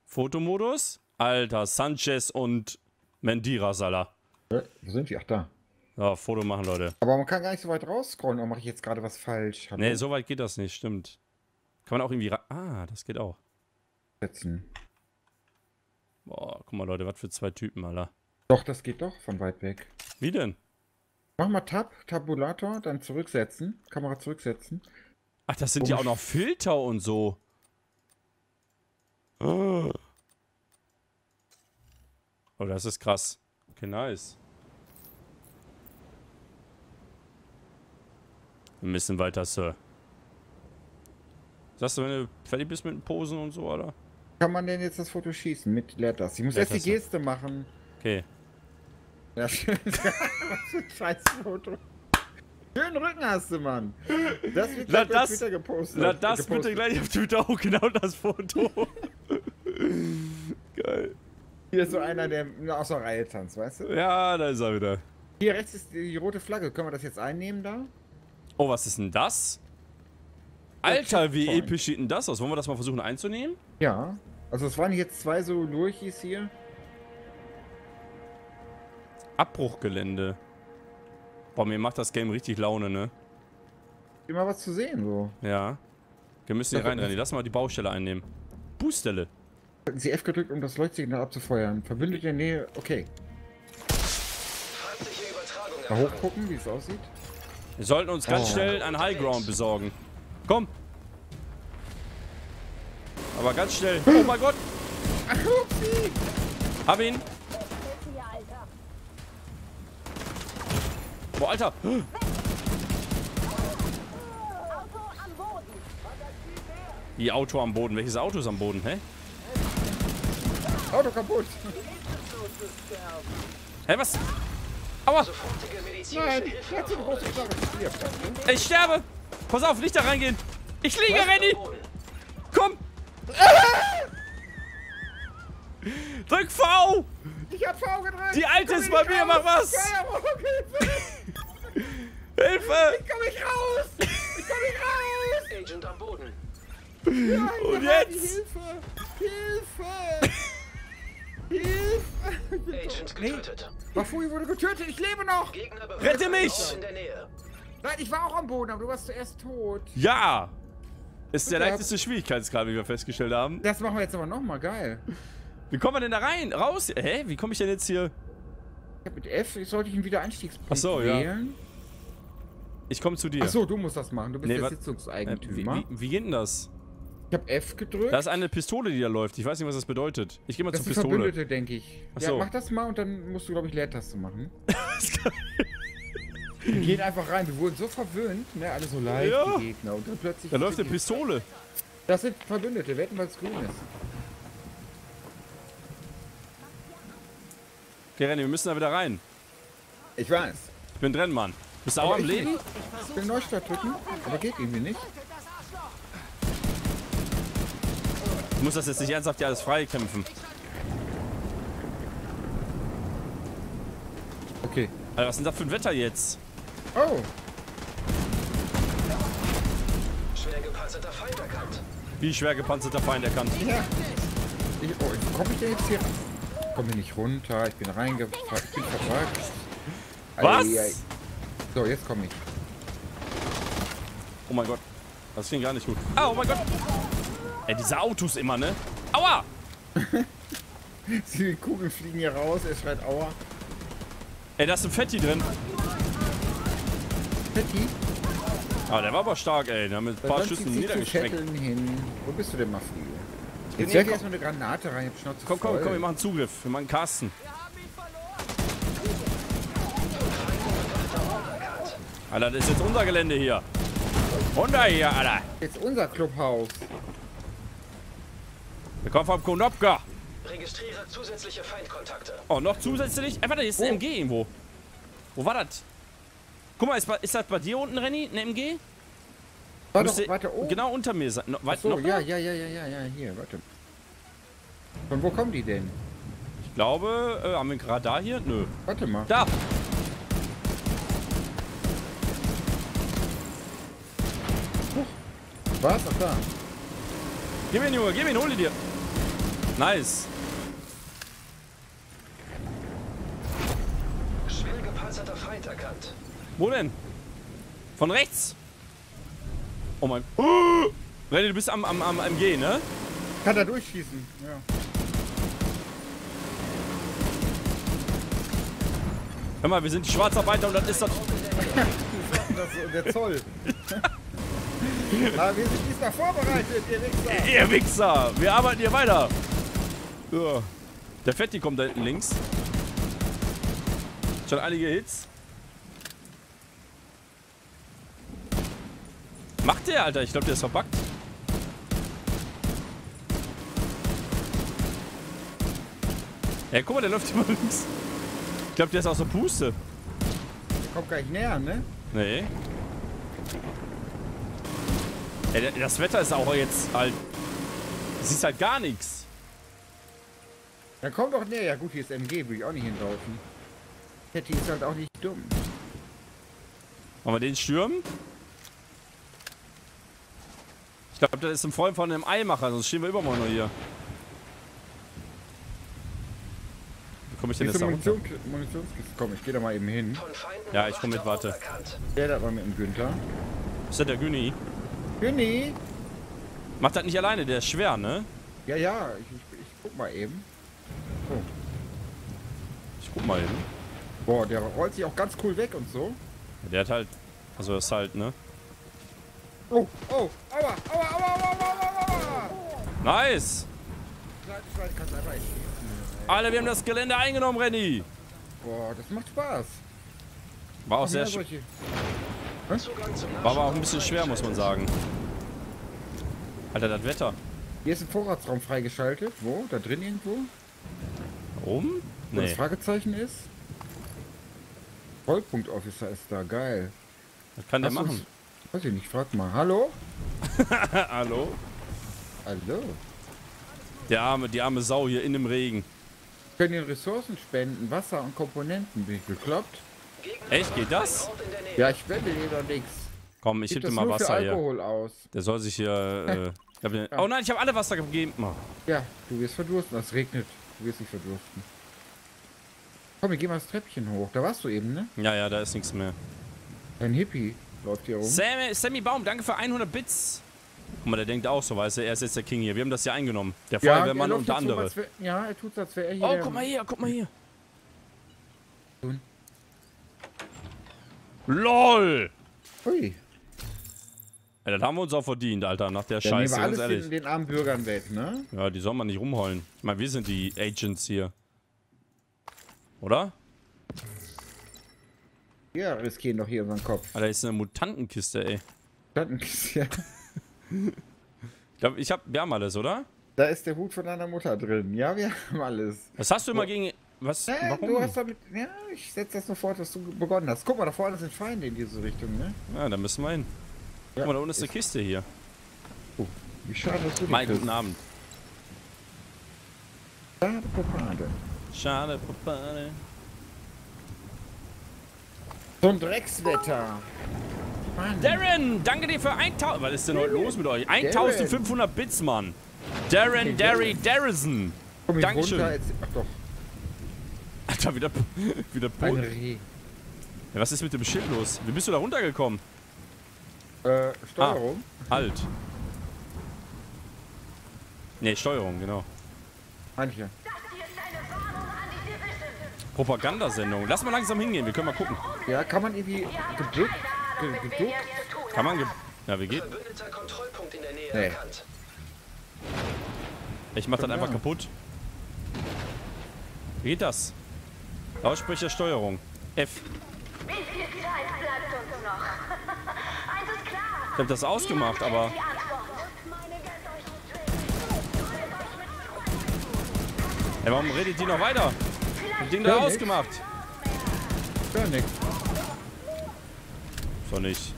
Fotomodus. Alter, Sanchez und Mendira Salah. Äh, Wo sind die? Ach, da. So, Foto machen, Leute. Aber man kann gar nicht so weit rausscrollen. Oder mache ich jetzt gerade was falsch? Hallo? Ne, so weit geht das nicht, stimmt. Kann man auch irgendwie. Ah, das geht auch. Setzen. Boah, guck mal, Leute, was für zwei Typen, Alter. Doch, das geht doch von weit weg. Wie denn? Mach mal Tab, Tabulator, dann zurücksetzen. Kamera zurücksetzen. Ach, das sind ja Oh. auch noch Filter und so. Oh, Oh, das ist krass. Okay, nice. Wir müssen weiter, Sir. Sagst du, wenn du fertig bist mit den Posen und so, oder? Kann man denn jetzt das Foto schießen mit Leertaste? Ich muss erst die. Geste machen. Okay. Ja, schön. Was für ein scheiß Foto. Schönen Rücken hast du, Mann. Das wird gleich das- Twitter gepostet. Na, das gepostet. bitte gleich auf Twitter auch, genau das Foto. Geil. Hier ist so einer, der aus der Reihe tanzt, weißt du? Ja, da ist er wieder. Hier rechts ist die rote Flagge. Können wir das jetzt einnehmen da? Oh, was ist denn das? Alter, wie Checkpoint. episch sieht denn das aus? Wollen wir das mal versuchen einzunehmen? Ja. Also es waren jetzt zwei so Lurchis hier. Abbruchgelände. Boah, mir macht das Game richtig Laune, ne? Immer was zu sehen, so. Ja. Wir müssen hier reinrennen. Lass mal die Baustelle einnehmen. Hatten Sie F gedrückt, um das Leuchtsignal abzufeuern. Verbündete in der Nähe. Okay. Mal hochgucken, wie es aussieht. Wir sollten uns ganz Oh. schnell ein Highground besorgen. Komm. Aber ganz schnell. Oh mein Gott. Hab ihn. Boah, Alter. Wie Auto am Boden. Welches Auto ist am Boden, hä? Auto kaputt. Hä, was? Aua. Nein, ne? Ich sterbe. Pass auf, nicht da reingehen. Ich liege, Renny. Komm. Drück V! Ich hab V gedrückt. Die Alte ist ich bei nicht mir, raus. mach was. Steuerung, Hilfe. Hilfe! Ich komm nicht raus. Ich komm nicht raus. Agent am Boden. Nein, Und jetzt? Hilfe. Hilfe. Hilfe. Agent getötet. Bafui wurde getötet. Ich lebe noch. Rette mich! in der Nähe. Nein, ich war auch am Boden, aber du warst zuerst tot. Ja! Ist der Ja. leichteste Schwierigkeitsgrad, wie wir festgestellt haben. Das machen wir jetzt aber nochmal geil. Wie kommen wir denn da rein? Raus? Hä? Wie komme ich denn jetzt hier? Ich hab mit F sollte ich einen Wiedereinstiegspunkt Ach so, ja. wählen. Ich komme zu dir. Ach so, du musst das machen. Du bist Nee, der wat- Äh, wie, Sitzungseigentümer. wie, wie geht denn das? Ich hab F gedrückt. Da ist eine Pistole, die da läuft. Ich weiß nicht, was das bedeutet. Ich gehe mal das zur ist Pistole. Verbündete, denke ich. Ach Ja, so. mach das mal und dann musst du, glaube ich, Leertaste machen. Wir gehen einfach rein. Wir wurden so verwöhnt, ne? Alle so leicht, Ja. die Gegner. Und dann plötzlich. Da läuft eine Pistole. Das sind Verbündete. Wetten, weil es grün ist. Okay, Renny, wir müssen da wieder rein. Ich weiß. Ich bin drin, Mann. Bist du auch am ich Leben? nicht. Ich will Neustart drücken, aber geht irgendwie nicht. Du musst das jetzt nicht ernsthaft hier alles freikämpfen. Okay. Alter, was ist denn das für ein Wetter jetzt? Oh, Schwer gepanzerter Feind erkannt. Wie schwer gepanzerter Feind erkannt. ja. Ich, oh, wie komme ich denn jetzt hier? Ich komme hier nicht runter. Ich bin reingefahren. Ich bin verpackt. Was? Ei, ei. So, jetzt komme ich. Oh mein Gott. Das ging gar nicht gut. Ah, oh mein Gott. Ey, diese Autos immer, ne? Aua! Die Kugeln fliegen hier raus. Er schreit Aua. Ey, da ist ein Fetti drin. Fetti, Ah, der war aber stark, ey. Der hat mit ein paar Schüssen hin. Wo bist du denn, Mafio? Jetzt hier, werf ich komm. erstmal eine Granate rein. Ich hab Komm, komm, voll. komm, wir machen Zugriff. Wir machen Carsten. Alter, das ist jetzt unser Gelände hier. Runter hier, Alter. Jetzt unser Clubhaus. Wir kommen vom Konopka. Registriere zusätzliche Feindkontakte. Oh, noch zusätzlich. Ey, warte, hier ist ein Oh. MG irgendwo. Wo war das? Guck mal, ist, ist das bei dir unten, Renny? Ein MG? Warte, Müsste warte, oh. Genau unter mir sein. No, weit, So, noch ja, da? ja, ja, ja, ja, ja, hier, warte. Von wo kommen die denn? Ich glaube, äh, haben wir ein Radar hier? Nö. Warte mal. Da! Was? Ach da. Gib ihn, Junge, gib ihn, hol ihn dir. Nice. Schwer gepanzerter Feind erkannt. Wo denn? Von rechts. Oh mein... Oh! Renny, du bist am, am, am MG, ne? Kann er durchschießen. Ja. Hör mal, wir sind die Schwarzarbeiter und das ist das... Das der Zoll. Aber wir sind diesmal vorbereitet, ihr Wichser. Ihr Wichser! Wir arbeiten hier weiter. Ja. Der Fetti kommt da hinten links. Schon einige Hits. Macht der, Alter? Ich glaube, der ist verbuggt. Ja, guck mal, der läuft immer links. Ich glaube, der ist aus der Puste. Der kommt gar nicht näher, ne? Nee. Der- das Wetter ist auch jetzt halt... Es ist halt gar nichts. Dann kommt doch näher. Ja gut, hier ist MG, würde ich auch nicht hinlaufen. Patty ist halt auch nicht dumm. Wollen wir den stürmen? Ich glaube, das ist ein Freund von einem Eimacher, sonst stehen wir übermorgen noch hier. Wie komme ich denn jetzt da runter? Munition Munitionskiste. Komm, ich gehe da mal eben hin. Ja, ich komm mit, warte. Der da war mit dem Günther. Ist das der Güni? Günni! Macht das nicht alleine, der ist schwer, ne? Ja, ja, ich, ich, ich guck mal eben. Ich guck mal eben. Boah, der rollt sich auch ganz cool weg und so. Der hat halt... Also das ist halt, ne? Oh, oh, aua, aua, aua, aua, aua, aua. Nice! Alter, wir haben das Gelände eingenommen, Renny! Boah, das macht Spaß. War auch sehr... mehr sch- solche. Zugang zum War aber auch ein bisschen schwer, muss man sagen. Alter, das Wetter. Hier ist ein Vorratsraum freigeschaltet. Wo? Da drin irgendwo? Warum? Wo das Nee, Fragezeichen ist? Vollpunkt-Officer ist da, geil. das kann der machen. Weiß ich nicht, frag mal. Hallo? Hallo? Hallo? Der arme, die arme Sau hier in dem Regen. Können den Ressourcen spenden, Wasser und Komponenten. Bin ich bekloppt? Echt, geht das? Ja, ich spende dir doch nichts. Komm, ich dir mal Wasser hier. Alkohol aus. Der soll sich hier. Äh, den, oh nein, ich habe alle Wasser gegeben. Oh. Ja, du wirst verdursten. Es regnet. Du wirst nicht verdursten. Komm, wir gehen mal das Treppchen hoch. Da warst du eben, ne? Ja, ja, da ist nichts mehr. Ein Hippie läuft hier rum. Sammy, Sammy Baum, danke für 100 Bits. Guck mal, der denkt auch so, weißt du, er ist jetzt der King hier. Wir haben das hier eingenommen. Der Feuerwehrmann er unter jetzt so, ja, er tut als wäre er hier. Oh, guck mal hier, guck mal hier. Tun. LOL! Ui. Ja, das haben wir uns auch verdient, Alter, nach der Dann nehmen Scheiße, wir ganz alles ehrlich. den, den armen Bürgern weg, ne? Ja, die sollen mal nicht rumheulen. Ich meine, wir sind die Agents hier. Oder? Ja, riskieren doch hier unseren Kopf. Alter, ist eine Mutantenkiste, ey. Ist ja- Ich glaube, ich hab, wir haben alles, oder? Da ist der Hut von deiner Mutter drin. Ja, wir haben alles. Was hast du immer gegen... Was? Ja, Warum? du hast damit. Ja, ich setze das sofort, dass du begonnen hast. Guck mal, da vorne sind Feinde in diese Richtung, ne? Ja, da müssen wir hin. Guck mal, da unten ist eine Kiste hier. Wie schade, dass du Mein guten Abend. Schade, Popade. Schade, Papa. So ein Dreckswetter. Mann. Darren, danke dir für 1000... Was ist denn heute los mit euch? 1500 Bits, Mann. Darren, Derry, Darrison. Dankeschön. runter, jetzt- Ach doch, Alter, wieder, wieder ein Boden. Reh. Ja, was ist mit dem Schild los? Wie bist du da runtergekommen? Äh, Steuerung? Halt. Ne, Steuerung, genau. Manche. Propagandasendung. Lass mal langsam hingehen, wir können mal gucken. Ja, kann man irgendwie gebückt, ge geduckt? Kann man... Ge ja, wie geht? Nee. Ich mach das einfach kaputt. Wie geht das? Lautsprecher Steuerung. F. Wie viel Zeit bleibt uns noch? Eins ist klar. Ich hab das ausgemacht, aber... Ey, warum redet die noch weiter? Das Ding da ausgemacht. Ja, nix. So nicht.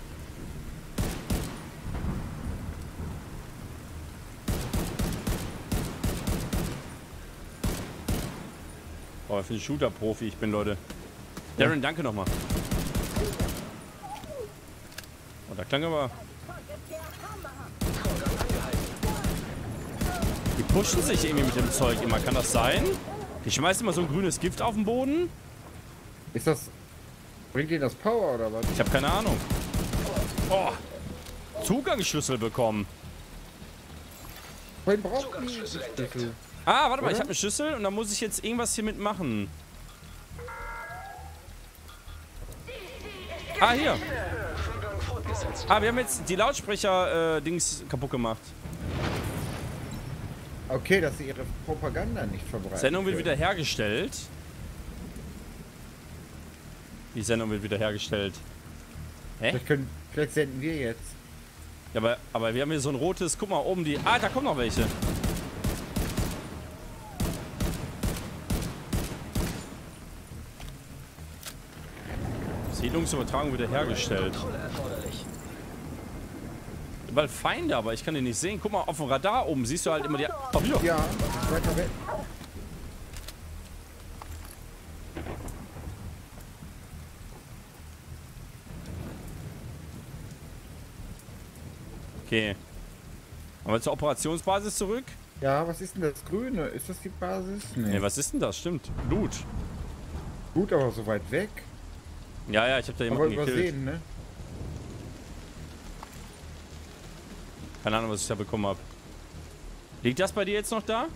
Oh, für einen Shooter-Profi ich bin, Leute. Darren, danke nochmal. Oh, da klang aber... Die pushen sich irgendwie mit dem Zeug immer. Kann das sein? Die schmeißen immer so ein grünes Gift auf den Boden? Ist das. Bringt dir das Power oder was? Ich habe keine Ahnung. Oh, Zugangsschlüssel bekommen. Vorhin braucht. Schlüssel. Ah, warte mal, ich habe einen Schlüssel und da muss ich jetzt irgendwas hier mitmachen. Ah, hier. Ah, wir haben jetzt die Lautsprecher-Dings kaputt gemacht. Okay, dass sie ihre Propaganda nicht verbreiten. Sendung wird wieder hergestellt. Die Sendung wird wieder hergestellt. Vielleicht, können, vielleicht senden wir jetzt. Ja, aber, aber wir haben hier so ein rotes, guck mal, oben die... Ah, da kommen noch welche. Siedlungsübertragung wieder hergestellt. Überall Feinde, aber ich kann die nicht sehen. Guck mal, auf dem Radar oben siehst du halt immer die... Oh, hier. Ja, weiter weg. Okay. Aber wir zur Operationsbasis zurück? Ja, was ist denn das Grüne? Ist das die Basis? Nee. Ne, was ist denn das? Stimmt. Blut. Gut, aber so weit weg. Ja, ja, ich habe da Aber jemanden gekillt. übersehen, ne? Keine Ahnung, was ich da bekommen habe. Liegt das bei dir jetzt noch da?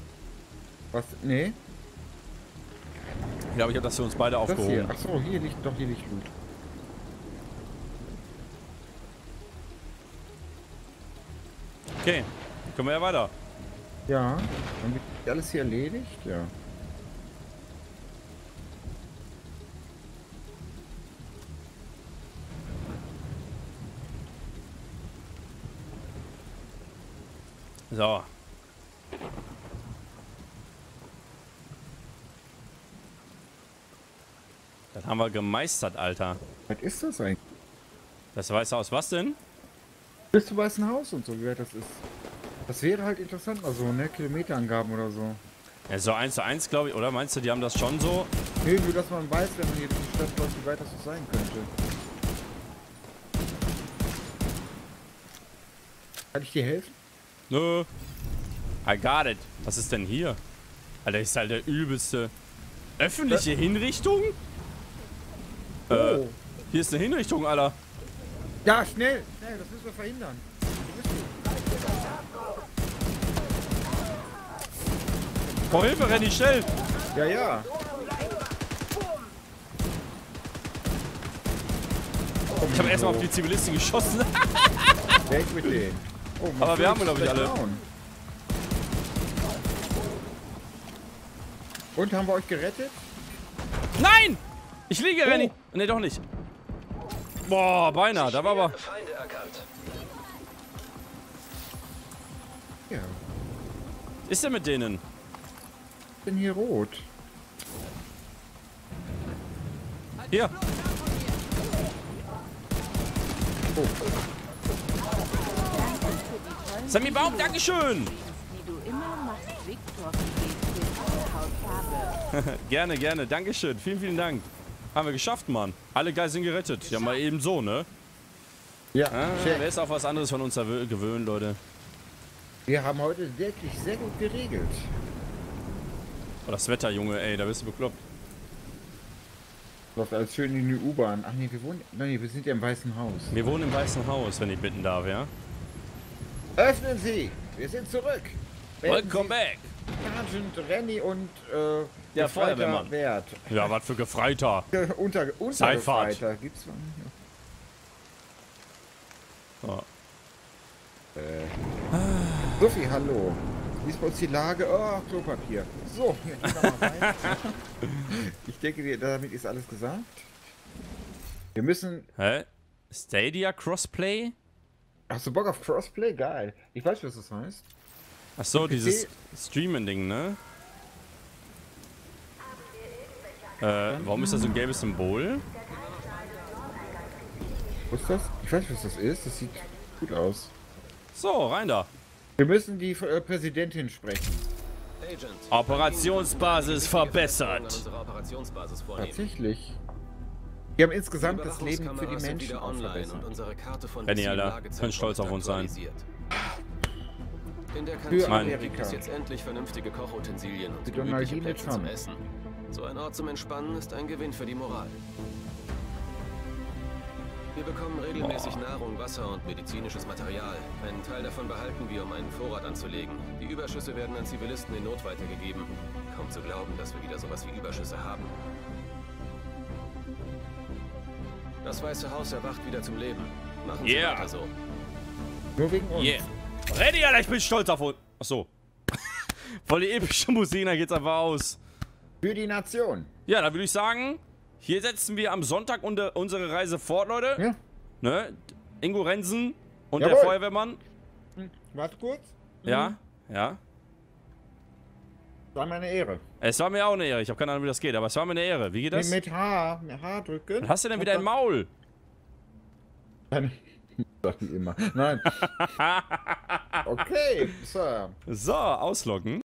Was? Nee, Ich glaube, ich habe das für uns beide das hier. aufgehoben. Achso, hier liegt doch hier liegt Blut. Okay, können wir ja weiter. Ja, dann wird alles hier erledigt, ja. So. Das haben wir gemeistert, Alter. Was ist das eigentlich? Das Weiße Haus, was denn? Bis zum Weißen Haus und so, wie weit das ist. Das wäre halt interessant, mal so, ne? Kilometerangaben oder so. Ja, so 1 zu 1, glaube ich, oder? Meinst du, die haben das schon so? Nee, nur dass man weiß, wenn man hier durch die Stadt läuft, wie weit das so sein könnte. Kann ich dir helfen? Nö. I got it. Was ist denn hier? Alter, ist halt der übelste. Öffentliche Hinrichtung? Äh, Oh. hier ist eine Hinrichtung, Alter. Ja, schnell! Schnell, das müssen wir verhindern. Vor Hilfe, Renny, schnell! Ja, ja. Ich habe erstmal auf die Zivilisten geschossen. Weg mit denen. Oh, Aber wir haben, glaub ich, alle. down. Und haben wir euch gerettet? Nein! Ich liege, Renny. Ne, doch nicht. Boah, beinahe. Da war aber... Feinde erkannt. Ja. Was ist denn mit denen? Ich bin hier rot. Hier. Sammy Baum, Dankeschön. Gerne, gerne. Dankeschön. Vielen, vielen Dank. Haben wir geschafft, Mann. Alle Geiseln gerettet. Ja, mal eben so, ne? Ja, Ah, wer ist auf was anderes von uns gewöhnt, Leute? Wir haben heute wirklich sehr gut geregelt. Oh, das Wetter, Junge, ey, da bist du bekloppt. Läuft alles schön in die U-Bahn. Ach nee, wir wohnen. Nein, wir sind ja im Weißen Haus. Wir wohnen im Weißen Haus, wenn ich bitten darf, ja? Öffnen Sie! Wir sind zurück! Welcome back. Sergeant Renny und äh, Ja, Gefreiter Feuerwehrmann. Wert. Ja, was für Gefreiter. Unter, Seifahrt. Untergefreiter. Gibt's was? So. Sophie, hallo. Wie ist bei uns die Lage? Oh, Klopapier. So, hier gehen wir mal rein. ich denke, wir- damit ist alles gesagt. Wir müssen. Hä? Stadia Crossplay? Hast du Bock auf Crossplay? Geil. Ich weiß, was das heißt. Achso, PC? dieses Streaming-Ding, ne? Äh, warum ist da so ein gelbes Symbol? Was ist das? Ich weiß, was das ist. Das sieht gut aus. So, rein da. Wir müssen die äh, Präsidentin sprechen. Agent. Operationsbasis verbessert. Operationsbasis. Tatsächlich. Wir haben Die insgesamt das Leben für die Menschen online und unsere Karte von Ziel- Alter, können stolz auf uns sein. In der Für Kantine gibt Amerika. es jetzt endlich vernünftige Kochutensilien und gemütliche Plätze zum Essen. So ein Ort zum Entspannen ist ein Gewinn für die Moral. Wir bekommen regelmäßig Nahrung, Wasser und medizinisches Material. Einen Teil davon behalten wir, um einen Vorrat anzulegen. Die Überschüsse werden an Zivilisten in Not weitergegeben. Kaum zu glauben, dass wir wieder sowas wie Überschüsse haben. Das Weiße Haus erwacht wieder zum Leben. Machen Sie Yeah. weiter so. Nur wegen uns. Yeah. Ready, Alter, ich bin stolz auf uns. Achso. Voll die epische Musik, da geht's einfach aus. Für die Nation. Ja, dann würde ich sagen, hier setzen wir am Sonntag unsere Reise fort, Leute. Ja. Ne? Ingo Rensen und Jawohl. der Feuerwehrmann. Warte kurz. Ja, ja. War meine Ehre. Es war mir auch eine Ehre. Ich habe keine Ahnung, wie das geht, aber es war mir eine Ehre. Wie geht das? Mit, mit H. Mit H drücken. Was hast du denn wieder im Maul? Dann- Sag ich immer. Nein. Okay, Sir. So, ausloggen.